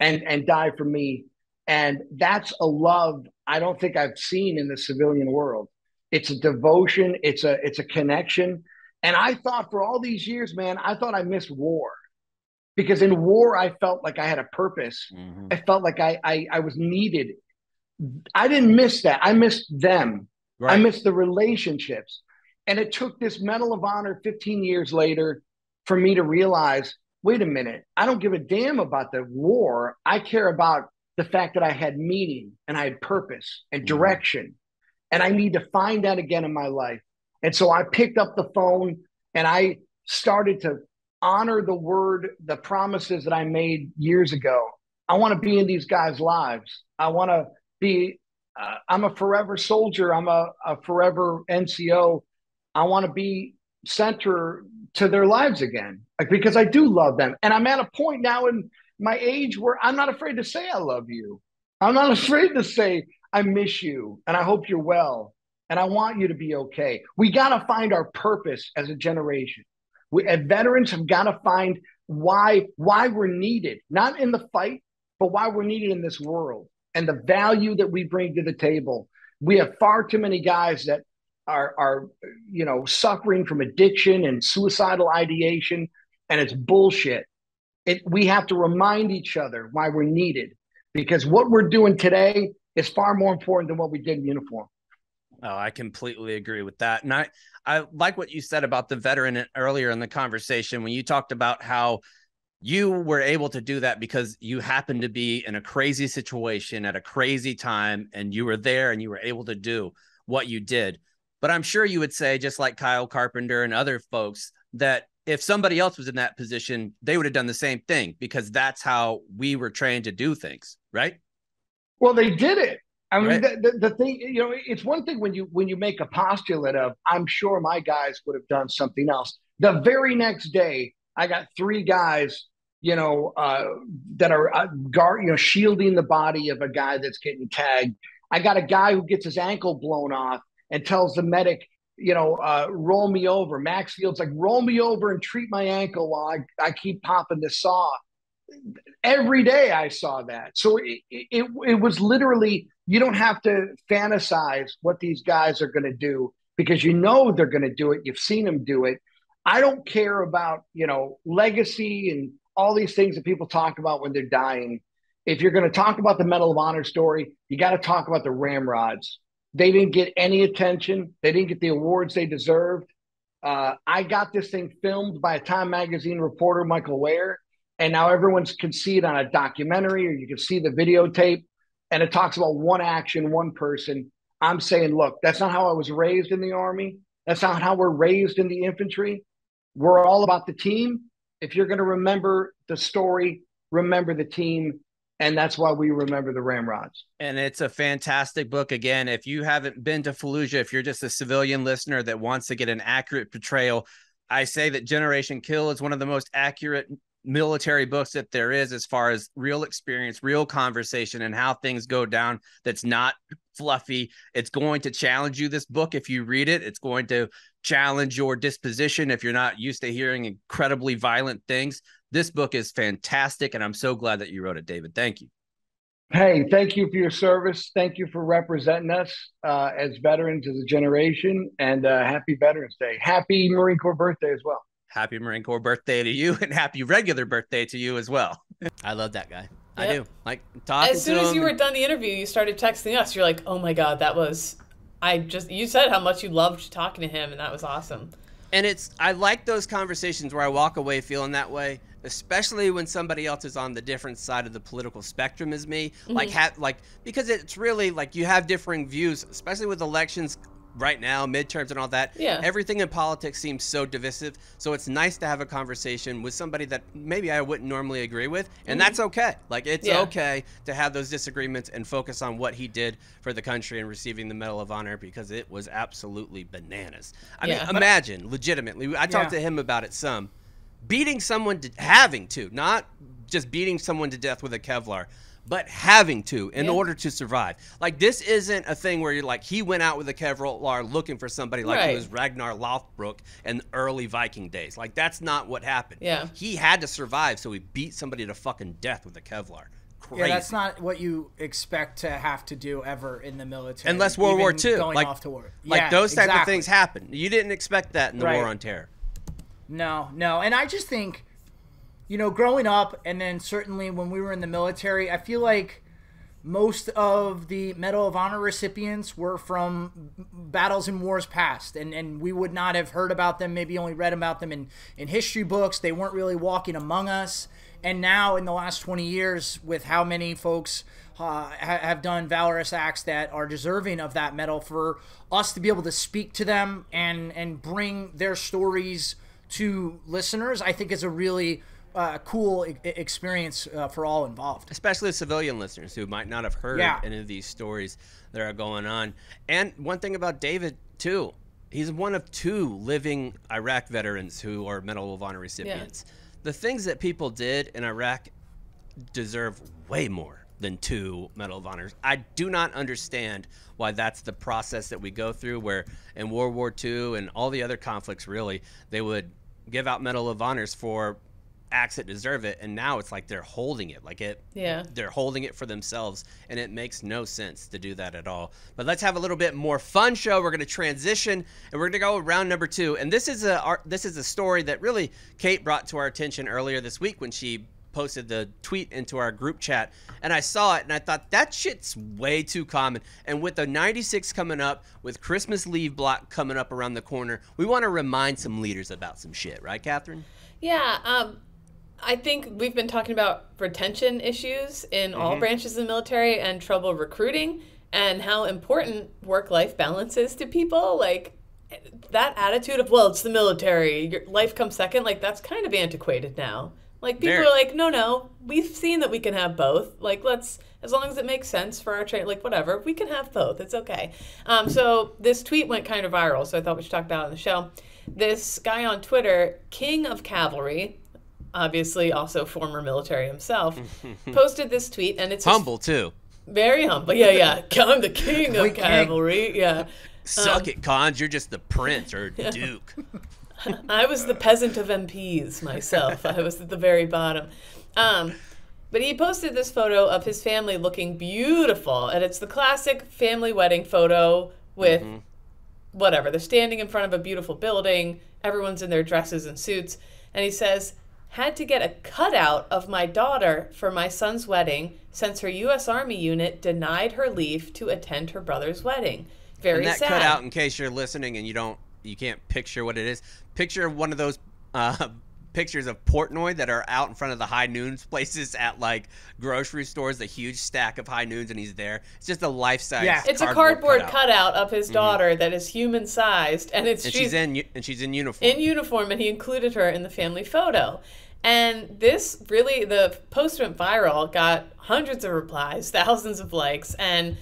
and, and die for me. And that's a love I don't think I've seen in the civilian world. It's a devotion, it's a it's a connection. And I thought for all these years, man, I thought I missed war because in war I felt like I had a purpose. Mm-hmm. I felt like I, I, I was needed. I didn't miss that. I missed them. Right. I missed the relationships. And it took this Medal of Honor 15 years later for me to realize, wait a minute, I don't give a damn about the war. I care about the fact that I had meaning and I had purpose and mm-hmm. direction. Mm-hmm. And I need to find that again in my life. And so I picked up the phone and I started to honor the word, the promises that I made years ago. I want to be in these guys' lives. I want to be, uh, I'm a forever soldier. I'm a, a forever NCO. I want to be center to their lives again, like, because I do love them. And I'm at a point now in my age where I'm not afraid to say I love you. I'm not afraid to say I miss you and I hope you're well and I want you to be okay. We got to find our purpose as a generation. We, veterans have got to find why why we're needed, not in the fight, but why we're needed in this world and the value that we bring to the table. We have far too many guys that are are you know suffering from addiction and suicidal ideation, and it's bullshit. It, we have to remind each other why we're needed because what we're doing today is far more important than what we did in uniform. Oh, I completely agree with that. And I, I like what you said about the veteran earlier in the conversation when you talked about how you were able to do that because you happened to be in a crazy situation at a crazy time and you were there and you were able to do what you did. But I'm sure you would say, just like Kyle Carpenter and other folks, that if somebody else was in that position, they would have done the same thing because that's how we were trained to do things, right? Well, they did it. I mean, right. the, the, the, thing, you know, it's one thing when you when you make a postulate of, I'm sure my guys would have done something else. The very next day, I got three guys, you know, uh, that are uh, guard, you know, shielding the body of a guy that's getting tagged. I got a guy who gets his ankle blown off and tells the medic, you know, uh, roll me over. Max Field's like, roll me over and treat my ankle while I, I keep popping the saw every day I saw that. So it, it, it was literally, you don't have to fantasize what these guys are going to do because you know they're going to do it. You've seen them do it. I don't care about, you know, legacy and all these things that people talk about when they're dying. If you're going to talk about the Medal of Honor story, you got to talk about the Ramrods. They didn't get any attention. They didn't get the awards they deserved. Uh, I got this thing filmed by a Time Magazine reporter, Michael Ware and now everyone can see it on a documentary or you can see the videotape and it talks about one action one person. I'm saying look that's not how i was raised in the army. That's not how we're raised in the infantry. We're all about the team. If you're going to remember the story remember the team and that's why we remember the ramrods. And it's a fantastic book. Again if you haven't been to fallujah if you're just a civilian listener that wants to get an accurate portrayal I say that Generation Kill is one of the most accurate military books that there is as far as real experience, real conversation, and how things go down that's not fluffy. It's going to challenge you. This book, if you read it, it's going to challenge your disposition if you're not used to hearing incredibly violent things. This book is fantastic, and I'm so glad that you wrote it, David. Thank you. Hey, thank you for your service. Thank you for representing us uh, as veterans as a generation, and uh, happy Veterans Day. Happy Marine Corps birthday as well happy Marine Corps birthday to you and happy regular birthday to you as well. I love that guy. Yep. I do. Like talking As soon as you were done the interview, you started texting us. You're like, "Oh my god, that was I just you said how much you loved talking to him and that was awesome." And it's I like those conversations where I walk away feeling that way, especially when somebody else is on the different side of the political spectrum as me. Mm-hmm. Like ha- like because it's really like you have differing views, especially with elections right now, midterms and all that. Yeah. Everything in politics seems so divisive. So it's nice to have a conversation with somebody that maybe I wouldn't normally agree with. And mm-hmm. that's okay. Like, it's yeah. okay to have those disagreements and focus on what he did for the country and receiving the Medal of Honor because it was absolutely bananas. I yeah, mean, imagine, legitimately, I talked yeah. to him about it some. Beating someone, to, having to, not just beating someone to death with a Kevlar but having to in yeah. order to survive. Like this isn't a thing where you're like he went out with a Kevlar looking for somebody like right. it was Ragnar Lothbrok in early Viking days. Like that's not what happened. Yeah. He had to survive, so he beat somebody to fucking death with a Kevlar. Crazy. Yeah, that's not what you expect to have to do ever in the military. Unless World War II, going like, off to war. Like yeah, those type exactly. of things happen. You didn't expect that in the right. War on Terror. No, no, and I just think you know, growing up, and then certainly when we were in the military, I feel like most of the Medal of Honor recipients were from battles and wars past, and, and we would not have heard about them, maybe only read about them in, in history books. They weren't really walking among us. And now, in the last 20 years, with how many folks uh, have done valorous acts that are deserving of that medal, for us to be able to speak to them and, and bring their stories to listeners, I think is a really uh, cool e- experience uh, for all involved. especially the civilian listeners who might not have heard Yeah. any of these stories that are going on. And one thing about David too, he's one of two living Iraq veterans who are Medal of Honor recipients. The things that people did in Iraq deserve way more than two Medal of Honors. I do not understand why that's the process that we go through. Where in World War II and all the other conflicts, really, they would give out Medal of Honors for acts that deserve it, and now it's like they're holding it, like it. Yeah. They're holding it for themselves, and it makes no sense to do that at all. But let's have a little bit more fun show. We're going to transition, and we're going to go round number two. And this is a our, this is a story that really Kate brought to our attention earlier this week when she posted the tweet into our group chat and I saw it and I thought that shit's way too common and with the 96 coming up with Christmas leave block coming up around the corner we want to remind some leaders about some shit right Catherine Yeah, um, I think we've been talking about retention issues in Mm-hmm. all branches of the military and trouble recruiting and how important work life balance is to people. Like that attitude of, well, it's the military, your life comes second, like that's kind of antiquated now. Like people Very. are like, no, no, we've seen that we can have both. Like let's, as long as it makes sense for our train, like whatever, we can have both. It's okay. Um, so this tweet went kind of viral, so I thought we should talk about it on the show. This guy on Twitter, King of Cavalry, obviously also former military himself, posted this tweet, and it's humble too very humble. Yeah, yeah. I'm the king of cavalry. Yeah. suck it cons you're just the prince or duke I was the peasant of MPs myself. I was at the very bottom. Um, but he posted this photo of his family looking beautiful, and it's the classic family wedding photo with whatever. They're standing in front of a beautiful building. Everyone's in their dresses and suits, and he says, "Had to get a cutout of my daughter for my son's wedding since her U.S. Army unit denied her leave to attend her brother's wedding." Very and that sad. cut out in case you're listening and you don't you can't picture what it is picture one of those uh, pictures of portnoy that are out in front of the high noons places at like grocery stores the huge stack of high noons and he's there it's just a life-size Yeah. It's a cardboard cutout, of his daughter that is human sized, and it's and she's, she's in and she's in uniform in uniform, and he included her in the family photo. And this really, the post went viral, got hundreds of replies, thousands of likes, and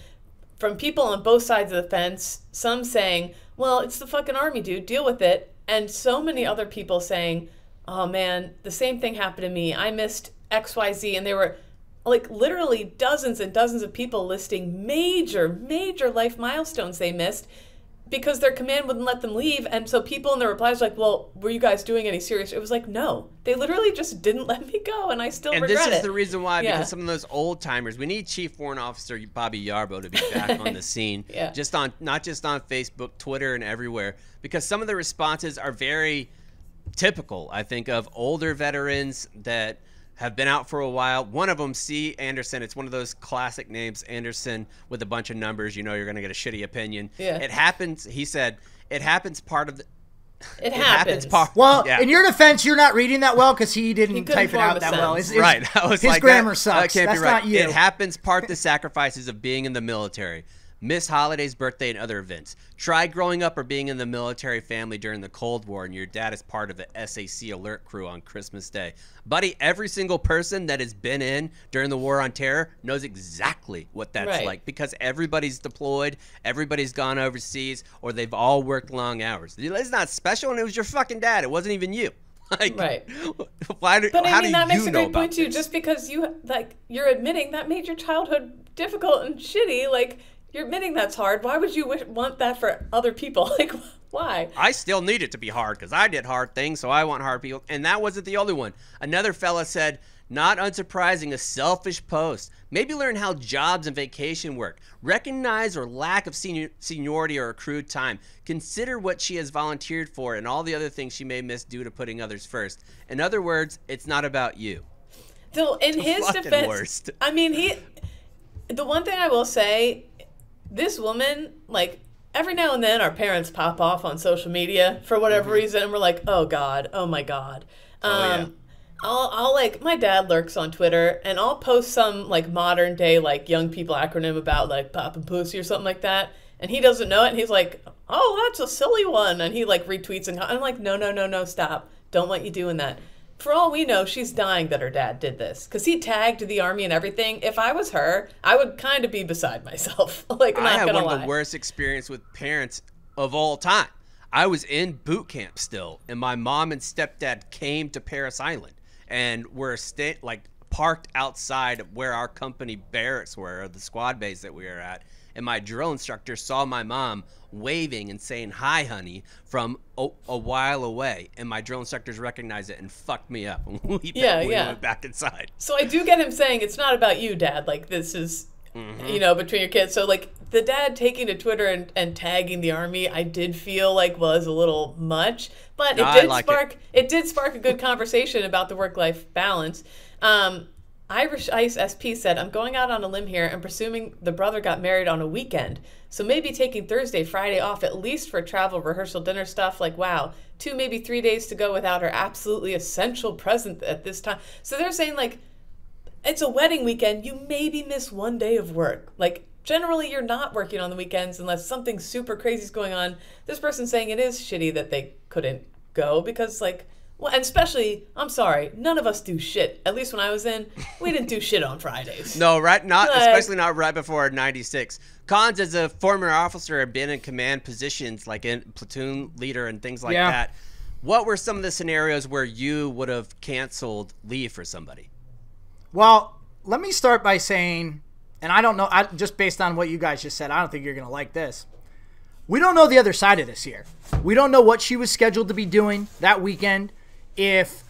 from people on both sides of the fence. Some saying, "Well, it's the fucking army, dude. Deal with it," and so many other people saying, "Oh man, the same thing happened to me. I missed X, Y, Z," and there were like literally dozens and dozens of people listing major, major life milestones they missed because their command wouldn't let them leave. And so people in the replies were like, well, were you guys doing any serious? It was like, no, they literally just didn't let me go. And I still and regret this is it. the reason why Yeah. because some of those old timers we need chief warrant officer bobby yarbo to be back on the scene Yeah. just on not just on facebook twitter and everywhere because some of the responses are very typical i think of older veterans that have been out for a while one of them c anderson it's one of those classic names anderson with a bunch of numbers you know you're going to get a shitty opinion Yeah. it happens he said it happens part of the it it happens. part Well, yeah. in your defense, you're not reading that well because he didn't couldn't type it out a that well. sentence. His- his- right. I was his like, grammar that, sucks. That can't That's be right. not you. It happens part the sacrifices of being in the military. Miss holidays, birthday, and other events. Try growing up or being in the military family during the Cold War and your dad is part of the SAC alert crew on Christmas Day. Buddy, every single person that has been in during the War on Terror knows exactly what that's Right. like because everybody's deployed, everybody's gone overseas, or they've all worked long hours. It's not special, and it was your fucking dad. It wasn't even you. Like, Right. Why do, But I mean, that makes a great point too. Just because you like, you're admitting that made your childhood difficult and shitty. Like, you're admitting that's hard. Why would you wish, want that for other people? Like, why? I still need it to be hard because I did hard things, so I want hard people. And that wasn't the only one. Another fella said, not unsurprising, a selfish post. Maybe learn how jobs and vacation work. Recognize or lack of senior, seniority or accrued time. Consider what she has volunteered for and all the other things she may miss due to putting others first. In other words, it's not about you. So in his defense, worst. I mean, he. The one thing I will say, this woman, like every now and then, our parents pop off on social media for whatever reason, and we're like, oh god, oh my god. Um, Mm-hmm. yeah. I'll, I'll like my dad lurks on Twitter and I'll post some like modern day like young people acronym about like pop and pussy or something like that and he doesn't know it and he's like oh that's a silly one and he like retweets and I'm like no no no no stop Don't want you doing that. For all we know, she's dying that her dad did this because he tagged the army and everything. If I was her, I would kind of be beside myself. like, not I had gonna one lie. of the worst experience with parents of all time. I was in boot camp still, and my mom and stepdad came to Parris Island, and were sta- like parked outside of where our company barracks were, or the squad base that we were at. And my drill instructor saw my mom waving and saying "Hi, honey" from a, a while away, and my drill instructors recognized it and fucked me up. we, Yeah, we yeah. went back inside. So I do get him saying it's not about you, Dad. Like this is, Mm-hmm. you know, between your kids. So like the dad taking to Twitter and, and tagging the army, I did feel like was a little much, but it did like it. spark it. did spark a good conversation about the work life balance. Um, Irish Ice SP said, "I'm going out on a limb here and presuming the brother got married on a weekend, so maybe taking Thursday, Friday off at least for travel, rehearsal, dinner stuff. Like wow, two maybe three days to go without her absolutely essential present at this time. So they're saying like." it's a wedding weekend, you maybe miss one day of work. Like generally you're not working on the weekends unless something super crazy is going on. This person's saying it is shitty that they couldn't go because like well, and especially, I'm sorry, none of us do shit. At least when I was in, we didn't do shit on Fridays. No, right? Not Like- especially not right before '96. Cons as a former officer had been in command positions, like in platoon leader and things like Yeah. that. What were some of the scenarios where you would have canceled leave for somebody? Well, let me start by saying, and I don't know, I, just based on what you guys just said, I don't think you're going to like this. We don't know the other side of this here. We don't know what she was scheduled to be doing that weekend. If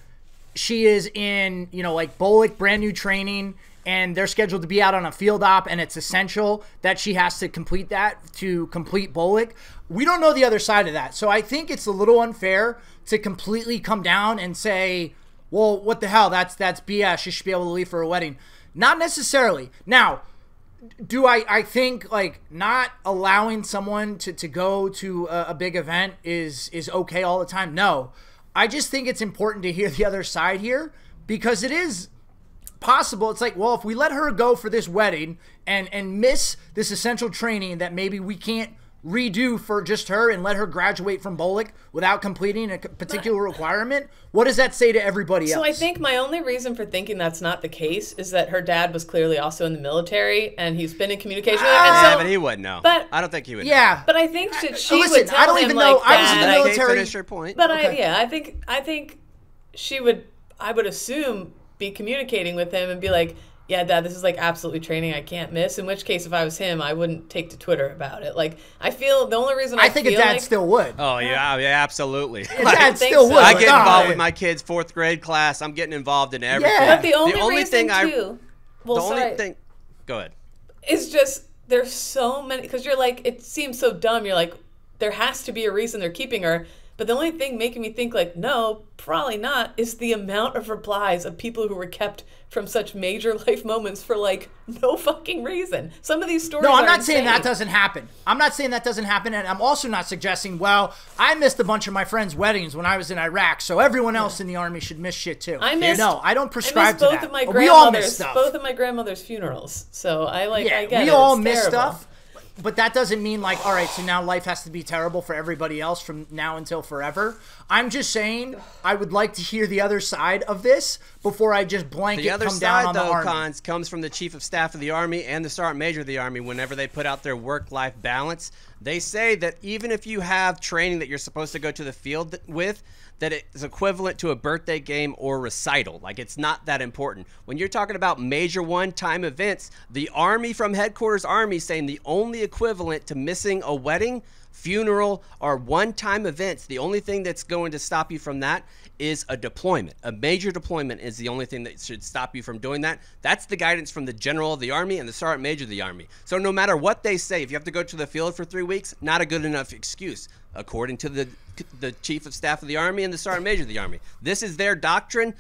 she is in, you know, like BOLC, brand new training, and they're scheduled to be out on a field op, and it's essential that she has to complete that to complete BOLC. We don't know the other side of that. So I think it's a little unfair to completely come down and say, well, what the hell? That's that's BS. She should be able to leave for a wedding. Not necessarily. Now, do I I think like not allowing someone to, to go to a, a big event is is okay all the time? No. I just think it's important to hear the other side here because it is possible. It's like, well, if we let her go for this wedding and and miss this essential training that maybe we can't redo for just her and let her graduate from BOLC without completing a particular requirement, what does that say to everybody else? So I think my only reason for thinking that's not the case is that her dad was clearly also in the military and he's been in communication with her. And yeah, so, but he wouldn't know. but- I don't think he would. know. yeah. but I think that she listen, would tell I don't him even like know- I was in the I- Let military- finish her point. But I yeah, I think I think she would I would assume be communicating with him and be like, "Yeah, dad, this is like absolutely training I can't miss." In which case if I was him, I wouldn't take to Twitter about it. Like I feel the only reason I, I think a dad like, still would. Oh yeah, oh, yeah, absolutely. A dad think still so. would. I get "Oh, involved hey." with my kids' fourth grade class. I'm getting involved in everything. Yeah. But the only, the only reason thing I- too, well, the only sorry, thing. Go ahead. is just there's so many because you're like it seems so dumb. You're like there has to be a reason they're keeping her. But the only thing making me think like no, probably not, is the amount of replies of people who were kept from such major life moments for like no fucking reason. Some of these stories. No, I'm not saying that doesn't happen. I'm not saying that doesn't happen, and I'm also not suggesting, well, I missed a bunch of my friends' weddings when I was in Iraq, so everyone else in the army should miss shit too. I missed. no, I don't I prescribe missed to both that. of my we all miss grandmother's stuff. both of my grandmother's funerals. So I like. yeah, I get we it. all It's miss terrible. stuff, but that doesn't mean like, all right, so now life has to be terrible for everybody else from now until forever. I'm just saying, I would like to hear the other side of this before I just blanket The other come down side, on the though, army. cons comes from the chief of staff of the army and the sergeant major of the army. Whenever they put out their work-life balance, they say that even if you have training that you're supposed to go to the field with, that it's equivalent to a birthday game or recital. Like it's not that important. When you're talking about major one-time events, the army from headquarters army saying the only equivalent to missing a wedding funeral or one-time events the only thing that's going to stop you from that is a deployment a major deployment is the only thing that should stop you from doing that that's the guidance from the general of the army and the sergeant major of the army so no matter what they say if you have to go to the field for three weeks not a good enough excuse according to the the chief of staff of the army and the sergeant major of the army this is their doctrine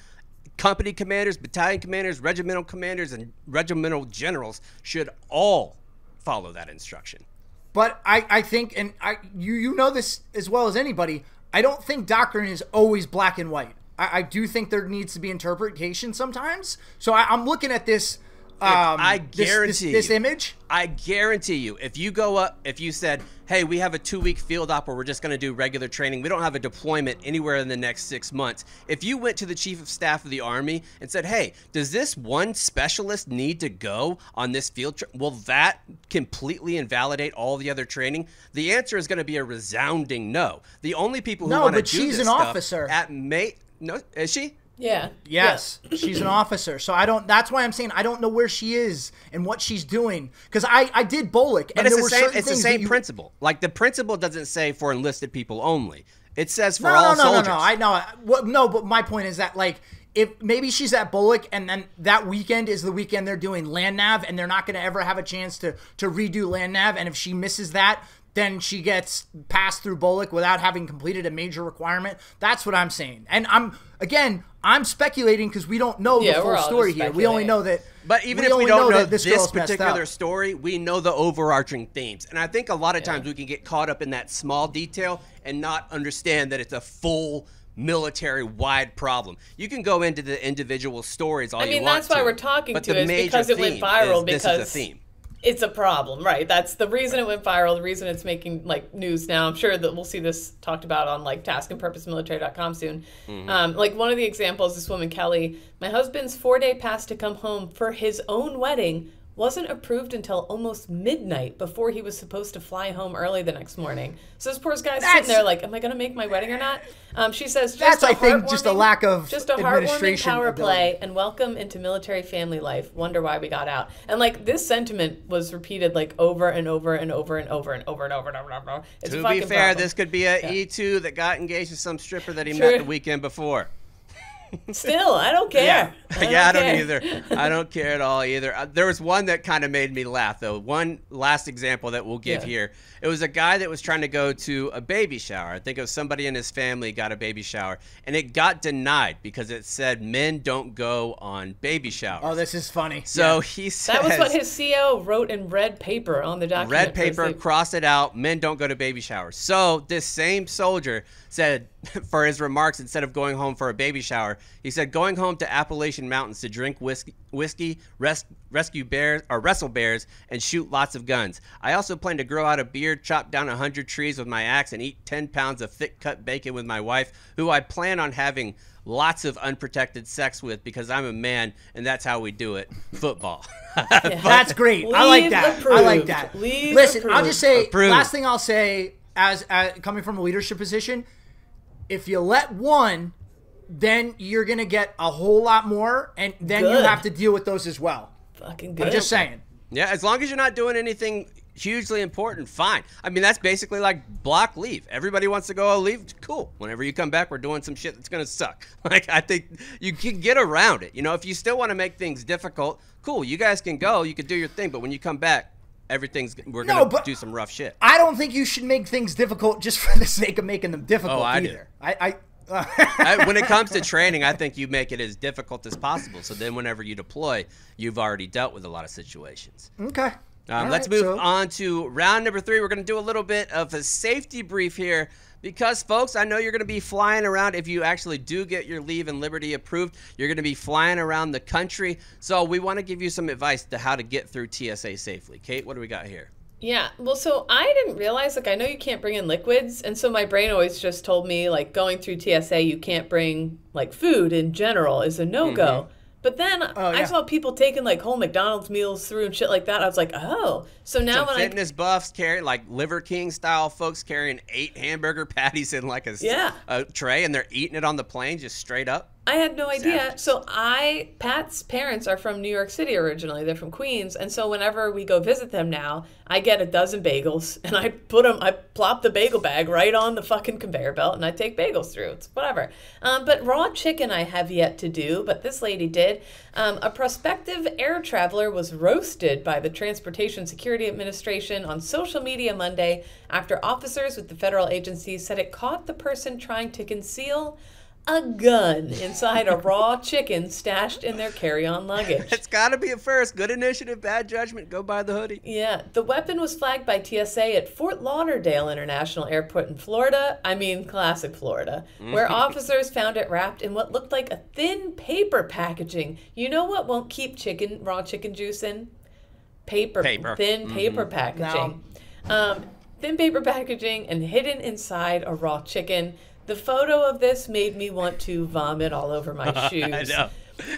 company commanders battalion commanders regimental commanders and regimental generals should all follow that instruction But I, I think, and I, you, you know this as well as anybody. I don't think doctrine is always black and white. I, I do think there needs to be interpretation sometimes. So I, I'm looking at this um, I guarantee this, this you. image. I guarantee you, if you go up, if you said, "Hey, we have a two-week field op where we're just going to do regular training. We don't have a deployment anywhere in the next six months." If you went to the chief of staff of the army and said, "Hey, does this one specialist need to go on this field trip?" Will that completely invalidate all the other training? The answer is going to be a resounding no. The only people who No, want to but do she's this an stuff officer. at May. No, is she? Yeah. Yes, she's an officer. So I don't. That's why I'm saying I don't know where she is and what she's doing because I I did BOLC and it's there the were same. certain It's the things same you, principle. Like the principle doesn't say for enlisted people only. It says for No, all no, no, soldiers. no, no. I know. What? No, but my point is that like. If maybe she's at BOLC and then that weekend is the weekend they're doing land nav and they're not going to ever have a chance to to redo land nav and if she misses that then she gets passed through BOLC without having completed a major requirement. That's what I'm saying. And I'm again, I'm speculating because we don't know Yeah, the full story here. We only know that. But even if we don't know, that this, girl's messed particular story, we know the overarching themes. And I think a lot of times we can get caught up in that small detail and not understand that it's a full military wide problem. You can go into the individual stories all I you mean, want that's why to, we're talking to the it, is major because it went viral, is this is because- a theme. It's a problem, right? That's the reason it went viral, the reason it's making like news now. I'm sure that we'll see this talked about on like taskandpurposemilitary.com soon. Mm-hmm. Um, like one of the examples, this woman Kelly, my husband's four day pass to come home for his own wedding wasn't approved until almost midnight before he was supposed to fly home early the next morning. So this poor guy's That's- sitting there like, am I going to make my wedding or not? Um, she says, just That's, a I think, just a lack of just a heartwarming administration power ability. play and welcome into military family life. Wonder why we got out. And like this sentiment was repeated like over and over and over and over and over and over and over and over. It's To fucking be fair, problem. this could be a E2 that got engaged with some stripper that he Sure. met the weekend before. Still I don't care. yeah, I don't care. either. I don't care at all either. Uh, there was one that kind of made me laugh though. One last example that we'll give Yeah. here. It was a guy that was trying to go to a baby shower. I think it was somebody in his family got a baby shower, and it got denied because it said men don't go on baby showers. Oh, this is funny. so he says That was what his CEO wrote in red paper on the document. red paper, leave. cross it out. Men don't go to baby showers. So this same soldier said for his remarks, instead of going home for a baby shower, he said going home to Appalachian Mountains to drink whiskey, whiskey res- rescue bears or wrestle bears, and shoot lots of guns. I also plan to grow out a beard, chop down a hundred trees with my axe, and eat ten pounds of thick cut bacon with my wife, who I plan on having. Lots of unprotected sex with because I'm a man and that's how we do it. Football. That's great. I like Leave that. I like that. Leave Listen, I'll just say Approved. last thing I'll say as uh, coming from a leadership position, if you let one, then you're gonna get a whole lot more, and then you have to deal with those as well. Fucking good. I'm just saying. Yeah, as long as you're not doing anything hugely important, fine. I mean, that's basically like block leave. Everybody wants to go oh, leave. Cool. Whenever you come back, we're doing some shit that's gonna suck. Like I think you can get around it. You know, if you still want to make things difficult, cool. You guys can go. You can do your thing. But when you come back, everything's we're No, gonna but- do some rough shit. I don't think you should make things difficult just for the sake of making them difficult Oh, I do. I, I, I, when it comes to training, I think you make it as difficult as possible. So then, whenever you deploy, you've already dealt with a lot of situations. okay. Um, let's right, move so- on to round number three. We're going to do a little bit of a safety brief here because, folks, I know you're going to be flying around. If you actually do get your leave and liberty approved, you're going to be flying around the country. So we want to give you some advice to how to get through TSA safely. Kate, what do we got here? Yeah, well, so I didn't realize, like, I know you can't bring in liquids, and so my brain always just told me, like, going through TSA, you can't bring, like, food in general is a no go. Mm-hmm. But then Oh, yeah. I saw people taking, like, whole McDonald's meals through and shit like that. I was like, oh. So now Some when I. fitness buffs carry like Liver King style folks carrying eight hamburger patties in like a, Yeah. a tray and they're eating it on the plane just straight up. I had no idea. So I Pat's parents are from New York City originally. They're from Queens, and so whenever we go visit them now, I get a dozen bagels and I put them. I plop the bagel bag right on the fucking conveyor belt, and I take bagels through. It's whatever. Um, but raw chicken I have yet to do, but this lady did. Um, a prospective air traveler was roasted by the Transportation Security Administration on social media Monday after officers with the federal agency said it caught the person trying to conceal a gun inside a raw chicken stashed in their carry-on luggage. It's got to be a first. Good initiative, bad judgment. Go buy the hoodie. Yeah, the weapon was flagged by TSA at Fort Lauderdale International Airport in Florida. I mean, classic Florida, where officers found it wrapped in what looked like a thin paper packaging. You know what won't keep chicken raw chicken juice in? Paper, Paper. thin paper packaging. Um, thin paper packaging and hidden inside a raw chicken. The photo of this made me want to vomit all over my shoes. I know.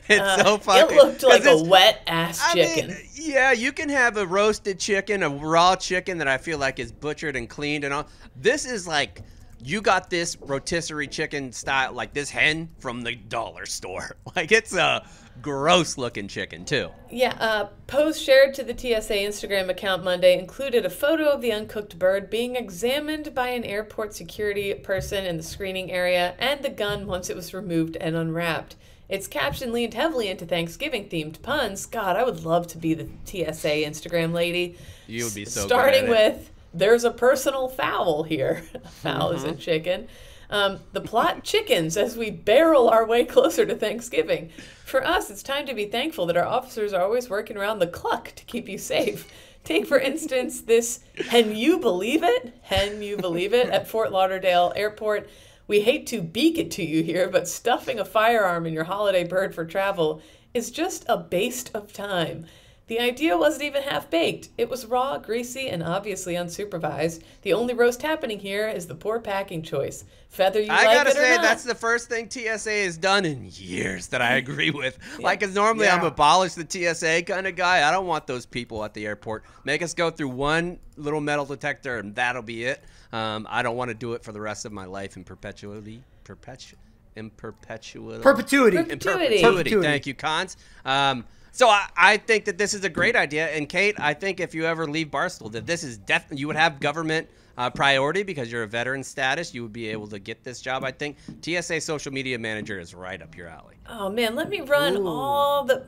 It's Uh, so funny. It looked like a wet ass I chicken. mean, yeah, you can have a roasted chicken, a raw chicken that I feel like is butchered and cleaned and all. This is like you got this rotisserie chicken style, like this hen from the dollar store. Like it's a gross looking chicken too. Yeah, uh, post shared to the TSA Instagram account Monday included a photo of the uncooked bird being examined by an airport security person in the screening area and the gun once it was removed and unwrapped. Its caption leaned heavily into Thanksgiving themed puns. God, I would love to be the TSA Instagram lady. You would be so good Starting with, there's a personal foul here. foul is a chicken. Um, the plot chickens as we barrel our way closer to Thanksgiving. For us, it's time to be thankful that our officers are always working around the clock to keep you safe. Take, for instance, this Can you believe it? Can you believe it? At Fort Lauderdale Airport. We hate to beak it to you here, but stuffing a firearm in your holiday bird for travel is just a waste of time. The idea wasn't even half baked. It was raw, greasy, and obviously unsupervised. The only roast happening here is the poor packing choice. Feather you I like gotta it or say, not. that's the first thing TSA has done in years that I agree with. Like, cause normally I'm Yeah. abolish the TSA kind of guy. I don't want those people at the airport. Make us go through one little metal detector and that'll be it. Um, I don't want to do it for the rest of my life in perpetuity. Perpetu- in perpetuity. Perpetuity. In Perpetuity. perpetuity. Thank you, Cons. Um, so I, I think that this is a great idea. And Kate, I think if you ever leave Barstool, that this is definitely you would have government uh, priority because you're a veteran status. You would be able to get this job. I think TSA social media manager is right up your alley. Oh man, let me run all the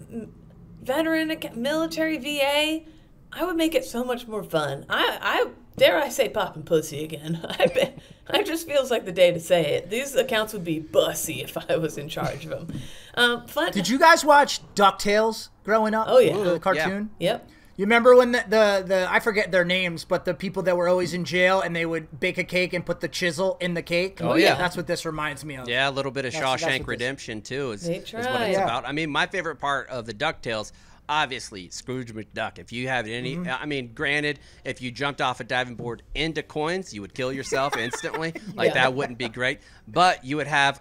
veteran military VA. I would make it so much more fun. I, I dare I say popping pussy again. I bet. It just feels like the day to say it. These accounts would be bussy if I was in charge of them. Um, fun. Did you guys watch DuckTales growing up? Oh, yeah. The cartoon? Yep. You remember when the, the, the, I forget their names, but the people that were always in jail and they would bake a cake and put the chisel in the cake? Oh, yeah. That's what this reminds me of. Yeah, a little bit of That's- that's Shawshank what this- Redemption too is, is what it's Yeah. about. I mean, my favorite part of the Ducktales, obviously Scrooge McDuck. If you have any, Mm-hmm. I mean, granted, if you jumped off a diving board into coins, you would kill yourself instantly. Like Yeah. that wouldn't be great. But you would have.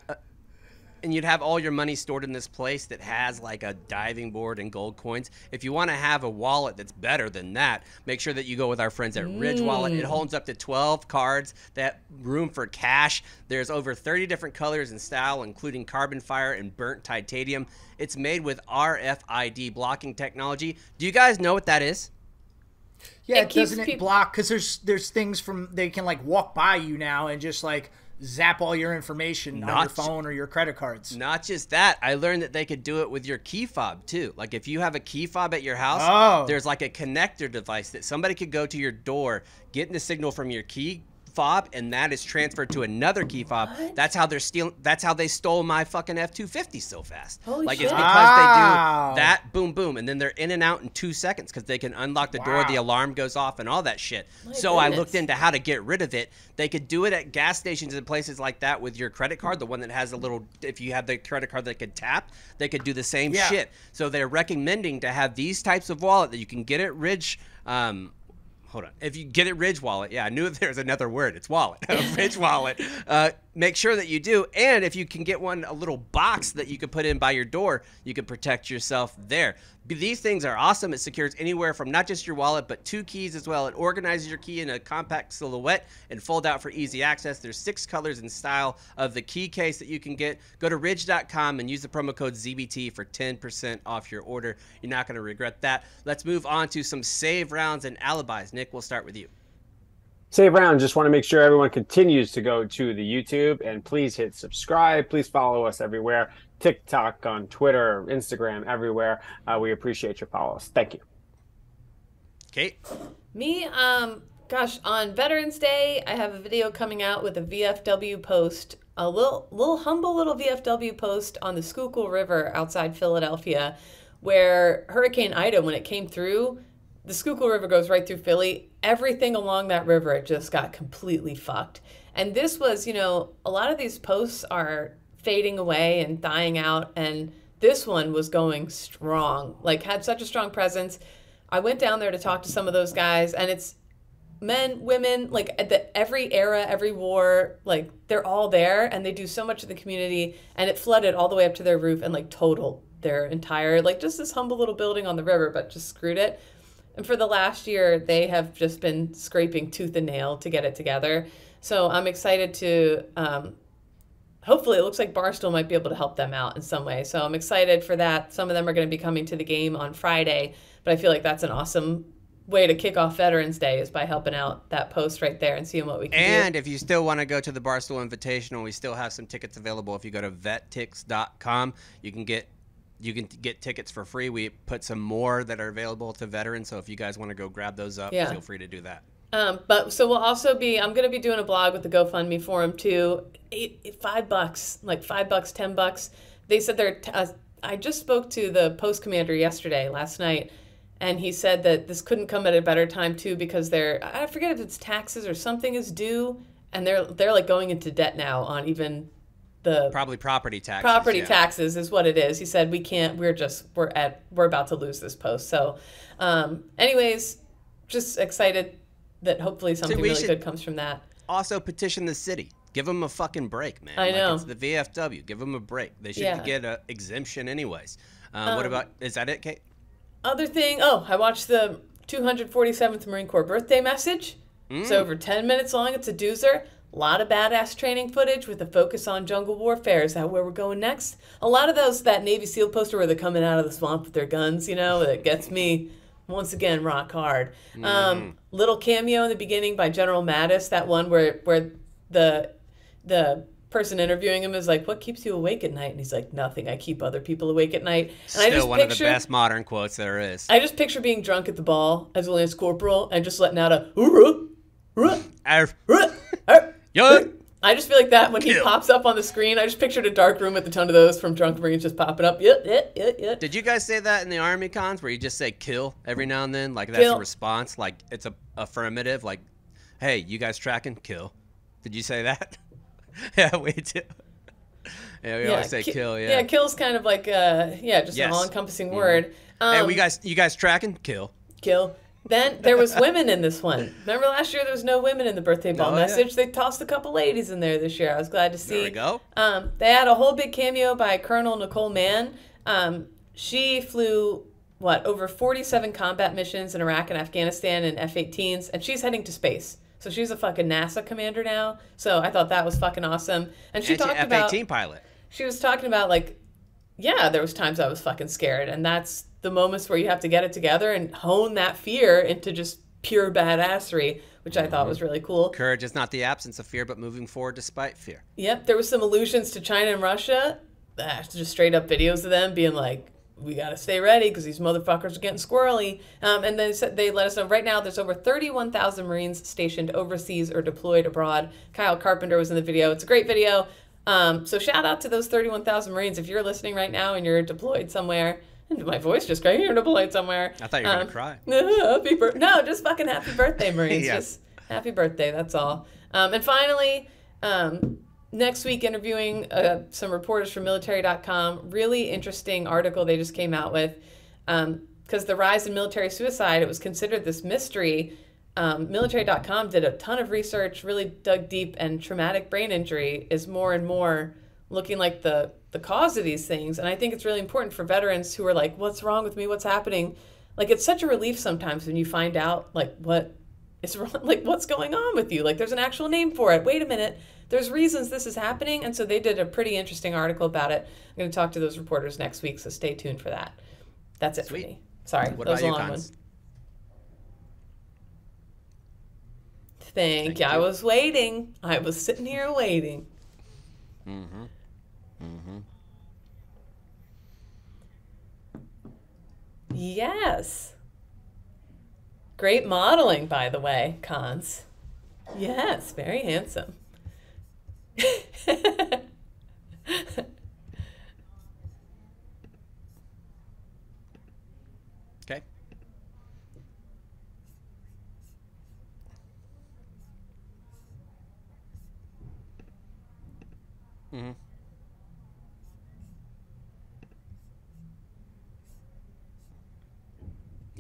And you'd have all your money stored in this place that has like a diving board and gold coins. If you want to have a wallet that's better than that, make sure that you go with our friends at Ridge Wallet. It mm. holds up to 12 cards, that room for cash. There's over 30 different colors and style, including carbon fiber and burnt titanium. It's made with RFID blocking technology. Do you guys know what that is? Yeah, It doesn't it peop- block? Because there's there's things from they can like walk by you now and just like zap all your information on your phone or your credit cards. Not just that, I learned that they could do it with your key fob too. Like if you have a key fob at your house, Oh. there's like a connector device that somebody could go to your door, get the signal from your key fob, and that is transferred to another key fob. That's how they're stealing. That's how they stole my fucking F two fifty so fast. Holy like shit. it's because Wow. they do that boom boom, and then they're in and out in two seconds because they can unlock the door, the alarm goes off, and all that shit. so I looked into how to get rid of it. They could do it at gas stations and places like that with your credit card, the one that has a little. If you have the credit card that could tap, they could do the same Yeah. shit. So they're recommending to have these types of wallet that you can get at Ridge. Um, hold on. If you get it Ridge Wallet, yeah, I knew there's another word. It's wallet. Ridge Wallet. Uh, make sure that you do. And if you can get one, a little box that you can put in by your door, you can protect yourself there. These things are awesome. It secures anywhere from not just your wallet, but two keys as well. It organizes your key in a compact silhouette and fold out for easy access. There's six colors and style of the key case that you can get. Go to ridge.com and use the promo code ZBT for 10% off your order. You're not going to regret that. Let's move on to some save rounds and alibis. Nick, we'll start with you. Save round. Just want to make sure everyone continues to go to the YouTube and please hit subscribe. Please follow us everywhere TikTok, on Twitter, Instagram, everywhere. Uh, we appreciate your follows. Thank you. Kate? Me, um, gosh, on Veterans Day, I have a video coming out with a VFW post a little little humble little VFW post on the Schuylkill River outside Philadelphia, where Hurricane Ida, when it came through, the Schuylkill River goes right through Philly. Everything along that river, it just got completely fucked. And this was, you know, a lot of these posts are fading away and dying out, and this one was going strong. Like had such a strong presence. I went down there to talk to some of those guys, and it's men, women, like at the every era, every war, like they're all there, and they do so much in the community, and it flooded all the way up to their roof and like totaled their entire like just this humble little building on the river, but just screwed it. And for the last year, they have just been scraping tooth and nail to get it together. So I'm excited to. Um, hopefully, it looks like Barstool might be able to help them out in some way. So I'm excited for that. Some of them are going to be coming to the game on Friday, but I feel like that's an awesome way to kick off Veterans Day is by helping out that post right there and seeing what we can and do. And if you still want to go to the Barstool Invitational, we still have some tickets available. If you go to vettix.com, you can get you can get tickets for free. We put some more that are available to veterans. So if you guys want to go grab those up, yeah. feel free to do that. Um, but so we'll also be. I'm going to be doing a blog with the GoFundMe forum too. Eight, eight, five bucks, like five bucks, ten bucks. They said they're. T- uh, I just spoke to the post commander yesterday, last night, and he said that this couldn't come at a better time too because they're. I forget if it's taxes or something is due, and they're they're like going into debt now on even the probably property taxes. Property yeah. taxes is what it is. He said we can't. We're just we're at we're about to lose this post. So, um, anyways, just excited that hopefully something so really good comes from that. Also, petition the city. Give them a fucking break, man. I know. Like it's the VFW. Give them a break. They should yeah. get an exemption, anyways. Um, um, what about? Is that it, Kate? Other thing. Oh, I watched the 247th Marine Corps birthday message. Mm. It's over 10 minutes long. It's a doozer. A lot of badass training footage with a focus on jungle warfare. Is that where we're going next? A lot of those that Navy SEAL poster where they're coming out of the swamp with their guns, you know, that gets me once again rock hard. Um, mm. Um, little cameo in the beginning by General Mattis, that one where where the the person interviewing him is like, "What keeps you awake at night?" And he's like, "Nothing. I keep other people awake at night." And Still I just one picture, of the best modern quotes there is. I just picture being drunk at the ball as a lance corporal and just letting out a "Hoorah, hoorah, hoorah, hoorah, I just feel like that when he pops up on the screen. I just pictured a dark room with a ton of those from Drunk Marines just popping up. Yep, yep, yep, yep. Did you guys say that in the Army cons where you just say kill every now and then? Like that's kill. a response? Like it's a affirmative? Like, hey, you guys tracking? Kill. Did you say that? yeah, we do. Yeah, we yeah, always say ki- kill. Yeah, yeah, kill's kind of like uh, yeah, just yes. an all-encompassing mm-hmm. word. Um, hey, we guys, you guys tracking? Kill. Kill. Then there was women in this one. Remember last year there was no women in the birthday ball oh, message. Yeah. They tossed a couple ladies in there this year. I was glad to see. There we go. Um, they had a whole big cameo by Colonel Nicole Mann. Um, she flew what over 47 combat missions in Iraq and Afghanistan in F-18s, and she's heading to space. So she's a fucking NASA commander now. So I thought that was fucking awesome. And she and talked she about F-18 pilot. She was talking about like, yeah, there was times I was fucking scared, and that's the moments where you have to get it together and hone that fear into just pure badassery, which I thought mm-hmm. was really cool. Courage is not the absence of fear, but moving forward despite fear. Yep, there was some allusions to China and Russia. Ah, just straight up videos of them being like, "We gotta stay ready because these motherfuckers are getting squirrely." Um, and then they let us know right now there's over 31,000 Marines stationed overseas or deployed abroad. Kyle Carpenter was in the video. It's a great video. Um, so shout out to those 31,000 Marines if you're listening right now and you're deployed somewhere. My voice just. You're deployed somewhere. I thought you were um, gonna cry. happy bir- no, just fucking happy birthday, Marines. yes. Just happy birthday. That's all. Um, and finally, um, next week interviewing uh, some reporters from military.com. Really interesting article they just came out with. Because um, the rise in military suicide, it was considered this mystery. Um, military.com did a ton of research, really dug deep, and traumatic brain injury is more and more looking like the the cause of these things. And I think it's really important for veterans who are like, what's wrong with me? What's happening? Like, it's such a relief sometimes when you find out, like, what is wrong, like, what's going on with you? Like, there's an actual name for it. Wait a minute. There's reasons this is happening. And so they did a pretty interesting article about it. I'm going to talk to those reporters next week. So stay tuned for that. That's it Sweet. for me. Sorry. What that was a long one. Thank, Thank you. you. I was waiting. I was sitting here waiting. Mm-hmm. Mm-hmm. Yes. Great modeling, by the way, Cons. Yes, very handsome. Okay. Mm-hmm.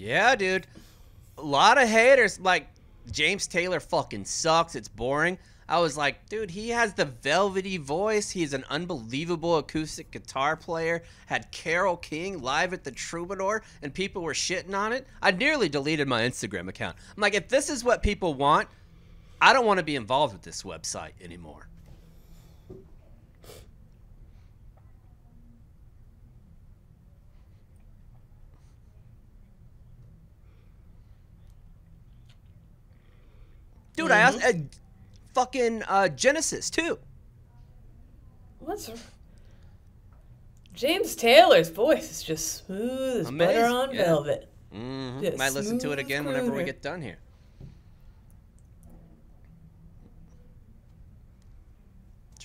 Yeah, dude. A lot of haters. Like, James Taylor fucking sucks. It's boring. I was like, dude, he has the velvety voice. He's an unbelievable acoustic guitar player. Had Carole King live at the Troubadour, and people were shitting on it. I nearly deleted my Instagram account. I'm like, if this is what people want, I don't want to be involved with this website anymore. Dude, I asked uh, fucking uh, Genesis too. What's James Taylor's voice is just smooth as Amazing, butter on yeah. velvet. Mm-hmm. Might listen to it again whenever we get done here.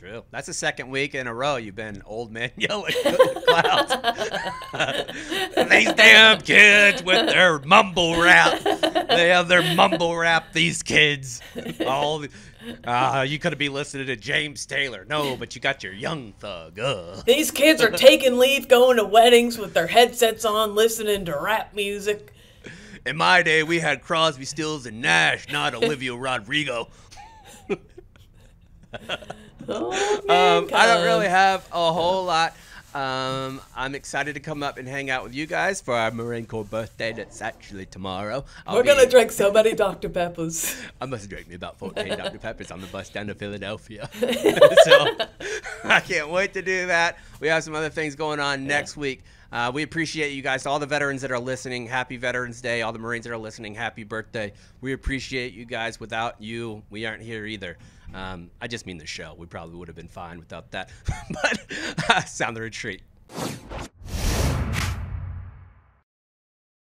True. That's the second week in a row you've been old man yelling at the clouds. these damn kids with their mumble rap. They have their mumble rap. These kids. All. The, uh, you could be listening to James Taylor. No, but you got your young thug. Uh. These kids are taking leave, going to weddings with their headsets on, listening to rap music. In my day, we had Crosby, Stills, and Nash, not Olivia Rodrigo. Oh, Um, I don't really have a whole lot. Um, I'm excited to come up and hang out with you guys for our Marine Corps birthday. That's actually tomorrow. I'll We're gonna drink so many Dr. Peppers. I must drink me about 14 Dr. Peppers on the bus down to Philadelphia. so I can't wait to do that. We have some other things going on next week. Uh, we appreciate you guys, all the veterans that are listening. Happy Veterans Day. All the Marines that are listening, happy birthday. We appreciate you guys. Without you, we aren't here either. Um, I just mean the show. We probably would have been fine without that. but sound the retreat.